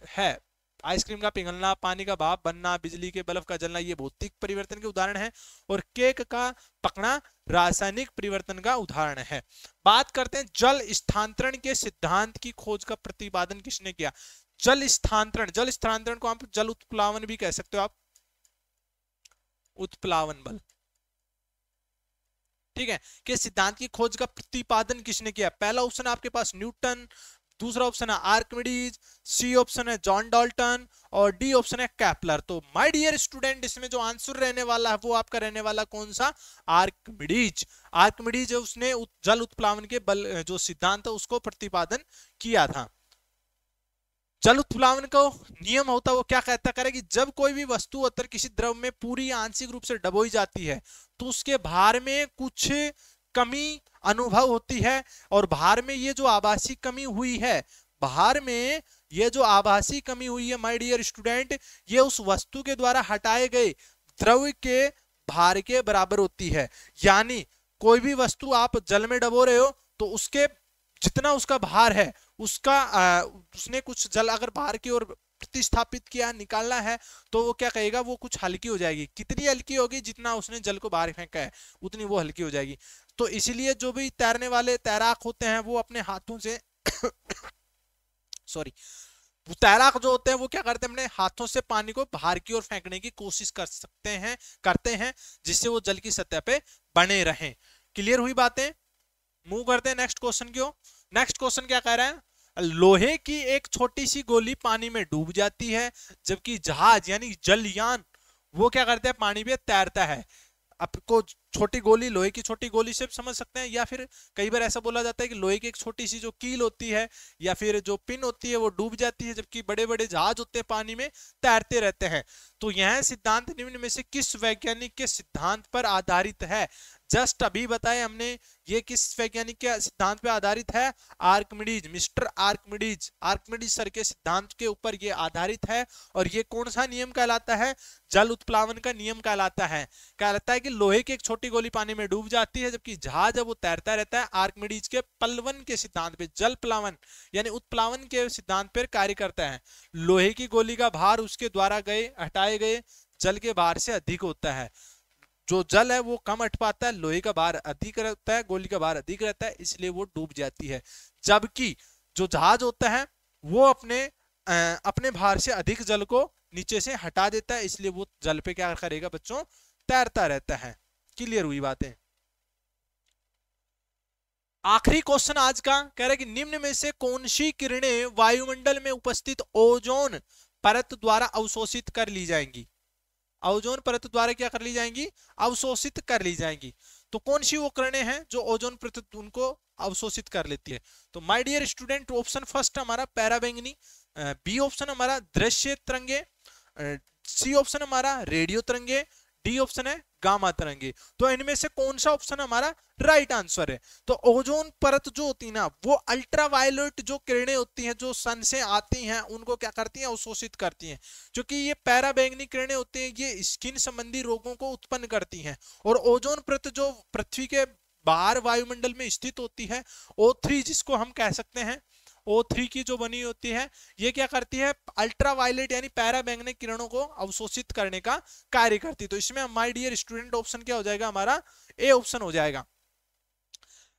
है। आइसक्रीम का पिघलना, पानी का भाप बनना, बिजली के बल्ब का जलना, ये भौतिक परिवर्तन के उदाहरण है और केक का पकना रासायनिक परिवर्तन का उदाहरण है। बात करते हैं जल स्थानांतरण के सिद्धांत की खोज का प्रतिपादन किसने किया? जल स्थानांतरण जल स्थानांतरण को आप जल उत्प्लावन भी कह सकते हो आप। उत्प्लावन बल। ठीक है? कि सिद्धांत की खोज का प्रतिपादन किसने किया? पहला ऑप्शन आपके पास न्यूटन, दूसरा ऑप्शन है आर्कमिडीज सी ऑप्शन है जॉन डॉल्टन और डी ऑप्शन है कैपलर। तो माय डियर स्टूडेंट इसमें जो आंसर रहने वाला है, वो आपका रहने वाला कौन सा? आर्कमिडीज। आर्कमिडीज उसने जल उत्प्लावन के बल, जो सिद्धांत है, उसको प्रतिपादन किया था। जल उत्प्लावन का नियम होता है, वो क्या कहता करे कि जब कोई भी वस्तु अतर किसी द्रव में पूरी आंशिक रूप से डबोई जाती है तो उसके भार में कुछ कमी अनुभव होती है और भार में ये जो आभासी कमी हुई है, भार में ये जो आभासी कमी हुई है माय डियर स्टूडेंट ये उस वस्तु के द्वारा हटाए गए द्रव के भार के बराबर होती है। यानी कोई भी वस्तु आप जल में डबो रहे हो तो उसके जितना उसका भार है उसका आ, उसने कुछ जल अगर बाहर की ओर प्रतिस्थापित किया निकालना है तो वो क्या कहेगा वो कुछ हल्की हो जाएगी। कितनी हल्की होगी जितना उसने जल को बाहर फेंका है उतनी वो हल्की हो जाएगी। तो इसीलिए जो भी तैरने वाले तैराक होते हैं वो अपने हाथों से [coughs] सॉरी तैराक जो होते हैं वो क्या करते हैं अपने हाथों से पानी को बाहर की ओर फेंकने की कोशिश कर सकते हैं करते हैं जिससे वो जल की सतह पे बने रहें। क्लियर हुई बातें? मूव करते हैं नेक्स्ट क्वेश्चन क्यों नेक्स्ट क्वेश्चन क्या कह रहा है? लोहे की एक छोटी सी गोली पानी में डूब जाती है, जबकि जहाज़ यानी जलयान, वो क्या करता है? पानी में तैरता है। आपको छोटी गोली, लोहे की छोटी गोली से समझ सकते हैं? या फिर कई बार ऐसा बोला जाता है कि लोहे की एक छोटी सी जो कील होती है, या फिर जो पिन होती है, वो डूब जाती है, जबकि बड़े बड़े जहाज़ होते हैं, पानी में तैरते रहते हैं। तो यह सिद्धांत निम्न में से किस वैज्ञानिक के सिद्धांत पर आधारित है? जस्ट अभी बताए हमने, ये किस वैज्ञानिक के सिद्धांत पे आधारित है? Archimedes, mister Archimedes. Archimedes sir के सिद्धांत के ऊपर ये आधारित है और ये कौन सा नियम कहलाता है? जल उत्प्लावन का नियम कहलाता है। कहलाता है कि लोहे की एक छोटी गोली पानी में डूब जाती है, जबकि जहाज़ वो तैरता रहता है, आर्कमिडीज के पलवन के सिद्धांत पे, जल प्लावन यानी उत्प्लावन के सिद्धांत पर कार्य करता है। लोहे की गोली का भार उसके द्वारा गए, हटाए गए, जल के भार से अधिक होता है। जो जल है वो कम अट पाता है, लोहे का भार अधिक रहता है, गोली का भार अधिक रहता है, इसलिए वो डूब जाती है। जबकि जो जहाज़ होता है, वो अपने अपने भार से अधिक जल को नीचे से हटा देता है, इसलिए वो जल पे क्या करेगा बच्चों? तैरता रहता है। क्लियर हुई बातें? आखिरी क्वेश्चन आज का कह रहा है कि निम्न में से कौन सी किरणें वायुमंडल में उपस्थित ओजोन परत द्वारा अवशोषित कर ली जाएँगी? ओजोन परत द्वारा क्या कर ली जाएँगी? अवशोषित कर ली जाएँगी। तो कौन सी वो किरणें हैं जो ओजोन परत उनको अवशोषित कर लेती है? तो my dear student option first हमारा पैराबैंगनी बी ऑप्शन हमारा दृश्य तरंगे सी ऑप्शन हमारा रेडियो तरंगे डी ऑप्शन है गामा तरंगे तो इनमें से कौन सा ऑप्शन हमारा राइट आंसर है? तो ओजोन परत जो होती है ना, वो अल्ट्रावायलेट जो किरणें होती हैं, जो सन से आती हैं, उनको क्या करती हैं? अवशोषित करती हैं। क्योंकि ये पैराबैंगनी किरणें होती हैं, ये स्किन संबंधी रोगों को उत्पन्न करती हैं। और ओजोन परत जो पृथ्वी के बाहर वायुमंडल में स्थित होती है ओ जिसको हम कह सकते हैं ओ थ्री की जो बनी होती है, ये क्या करती है? अल्ट्रावायलेट यानी पैराबैंगनिक किरणों को अवशोषित करने का कार्य करती है। तो इसमें माय डियर स्टूडेंट ऑप्शन क्या हो जाएगा? हमारा ए ऑप्शन हो जाएगा।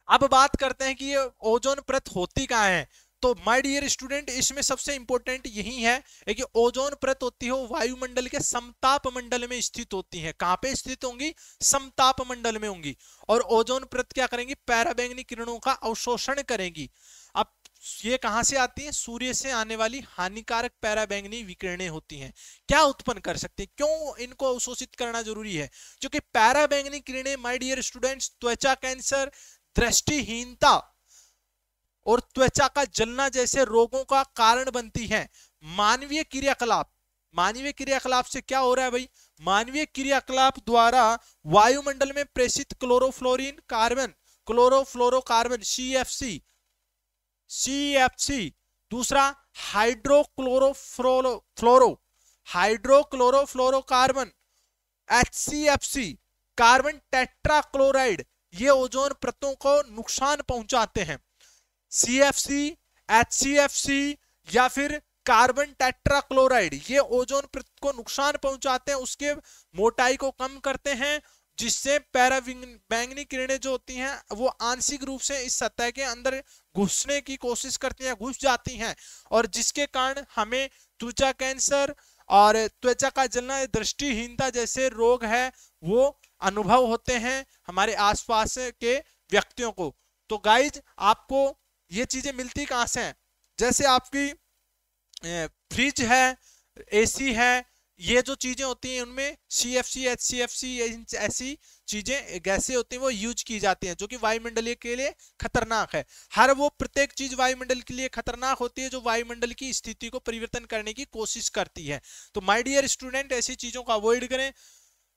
अब बात करते हैं कि ये ओजोन परत होती कहाँ है? तो माय डियर स्टूडेंट इसमें सबसे इंपॉर्टेंट यही है कि ओजोन परत होती है वायुमंडल के समताप मंडल में स्थित होती है। कहाँ पे स्थित होंगी? समताप मंडल में होंगी। और ओजोन परत क्या करेंगी? पैराबैंगनी किरणों का अवशोषण करेंगी। ये कहाँ से आती है? सूर्य से आने वाली हानिकारक पैराबैंगनी विकिरणें होती हैं। क्या उत्पन्न कर सकते है? क्यों इनको अवशोषित करना ज़रूरी है? क्योंकि पैराबैंगनी किरणें माय डियर स्टूडेंट्स त्वचा कैंसर, दृष्टिहीनता और त्वचा का जलना जैसे रोगों का कारण बनती है। मानवीय क्रियाकलाप मानवीय क्रियाकलाप से क्या हो रहा है भाई? मानवीय क्रियाकलाप द्वारा वायुमंडल में प्रेषित क्लोरोफ्लोरिन कार्बन, क्लोरोफ्लोरोकार्बन सी सी दूसरा hydrochloro fluoro hydrochlorofluorocarbon H carbon tetrachloride ये ओजोन परतों को नुकसान पहुंचाते हैं। सी एच या फिर कार्बन टेट्राक्लोराइड ये ओजोन परत को नुकसान पहुंचाते हैं, उसके मोटाई को कम करते हैं जिससे पैराबैंगनी किरणें जो होती हैं, वो आंशिक रूप से इस सतह के अंदर घुसने की कोशिश करती हैं, घुस जाती हैं। और जिसके कारण हमें त्वचा कैंसर और त्वचा का जलना, दृष्टिहीनता जैसे रोग है, वो अनुभव होते हैं हमारे आसपास के व्यक्तियों को। तो गाइज़ आपको ये चीज़ें मिलती कहाँ से हैं? जैसे आपकी फ्रिज है एसी है ये जो चीज़ें होती हैं उनमें C F C H C F C ऐसी चीज़ें, गैसें होती हैं, वो यूज़ की जाती हैं, जो कि वायुमंडलीय के लिए खतरनाक है। हर वो प्रत्येक चीज़ वायुमंडल के लिए खतरनाक होती है, जो वायुमंडल की स्थिति को परिवर्तन करने की कोशिश करती है। तो माय डियर स्टूडेंट ऐसी चीज़ों को अवॉइड करें,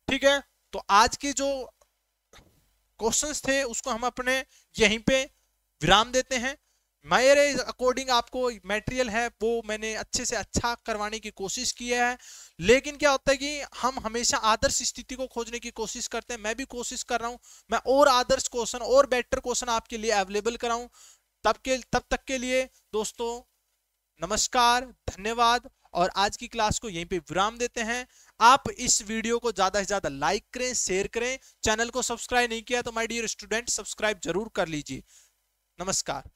ठीक है? तो आज के जो क्वेश्चंस थे, उसको हम अपने यहीं पे विराम देते हैं। मेरे अकॉर्डिंग आपको मटेरियल है, वो मैंने अच्छे से अच्छा करवाने की कोशिश की है। लेकिन क्या होता है कि हम हमेशा आदर्श स्थिति को खोजने की कोशिश करते हैं। मैं भी कोशिश कर रहा हूँ, मैं और आदर्श क्वेश्चन और बेटर क्वेश्चन आपके लिए अवेलेबल कराऊं। तब के, तब तक के लिए दोस्तों, नमस्कार, धन्यवाद। और आज की क्लास को यहीं पे विराम देते हैं। आप इस वीडियो को ज़्यादा से ज़्यादा लाइक करें शेयर करें। चैनल को सब्सक्राइब नहीं किया तो माय डियर स्टूडेंट सब्सक्राइब ज़रूर कर लीजिए। नमस्कार।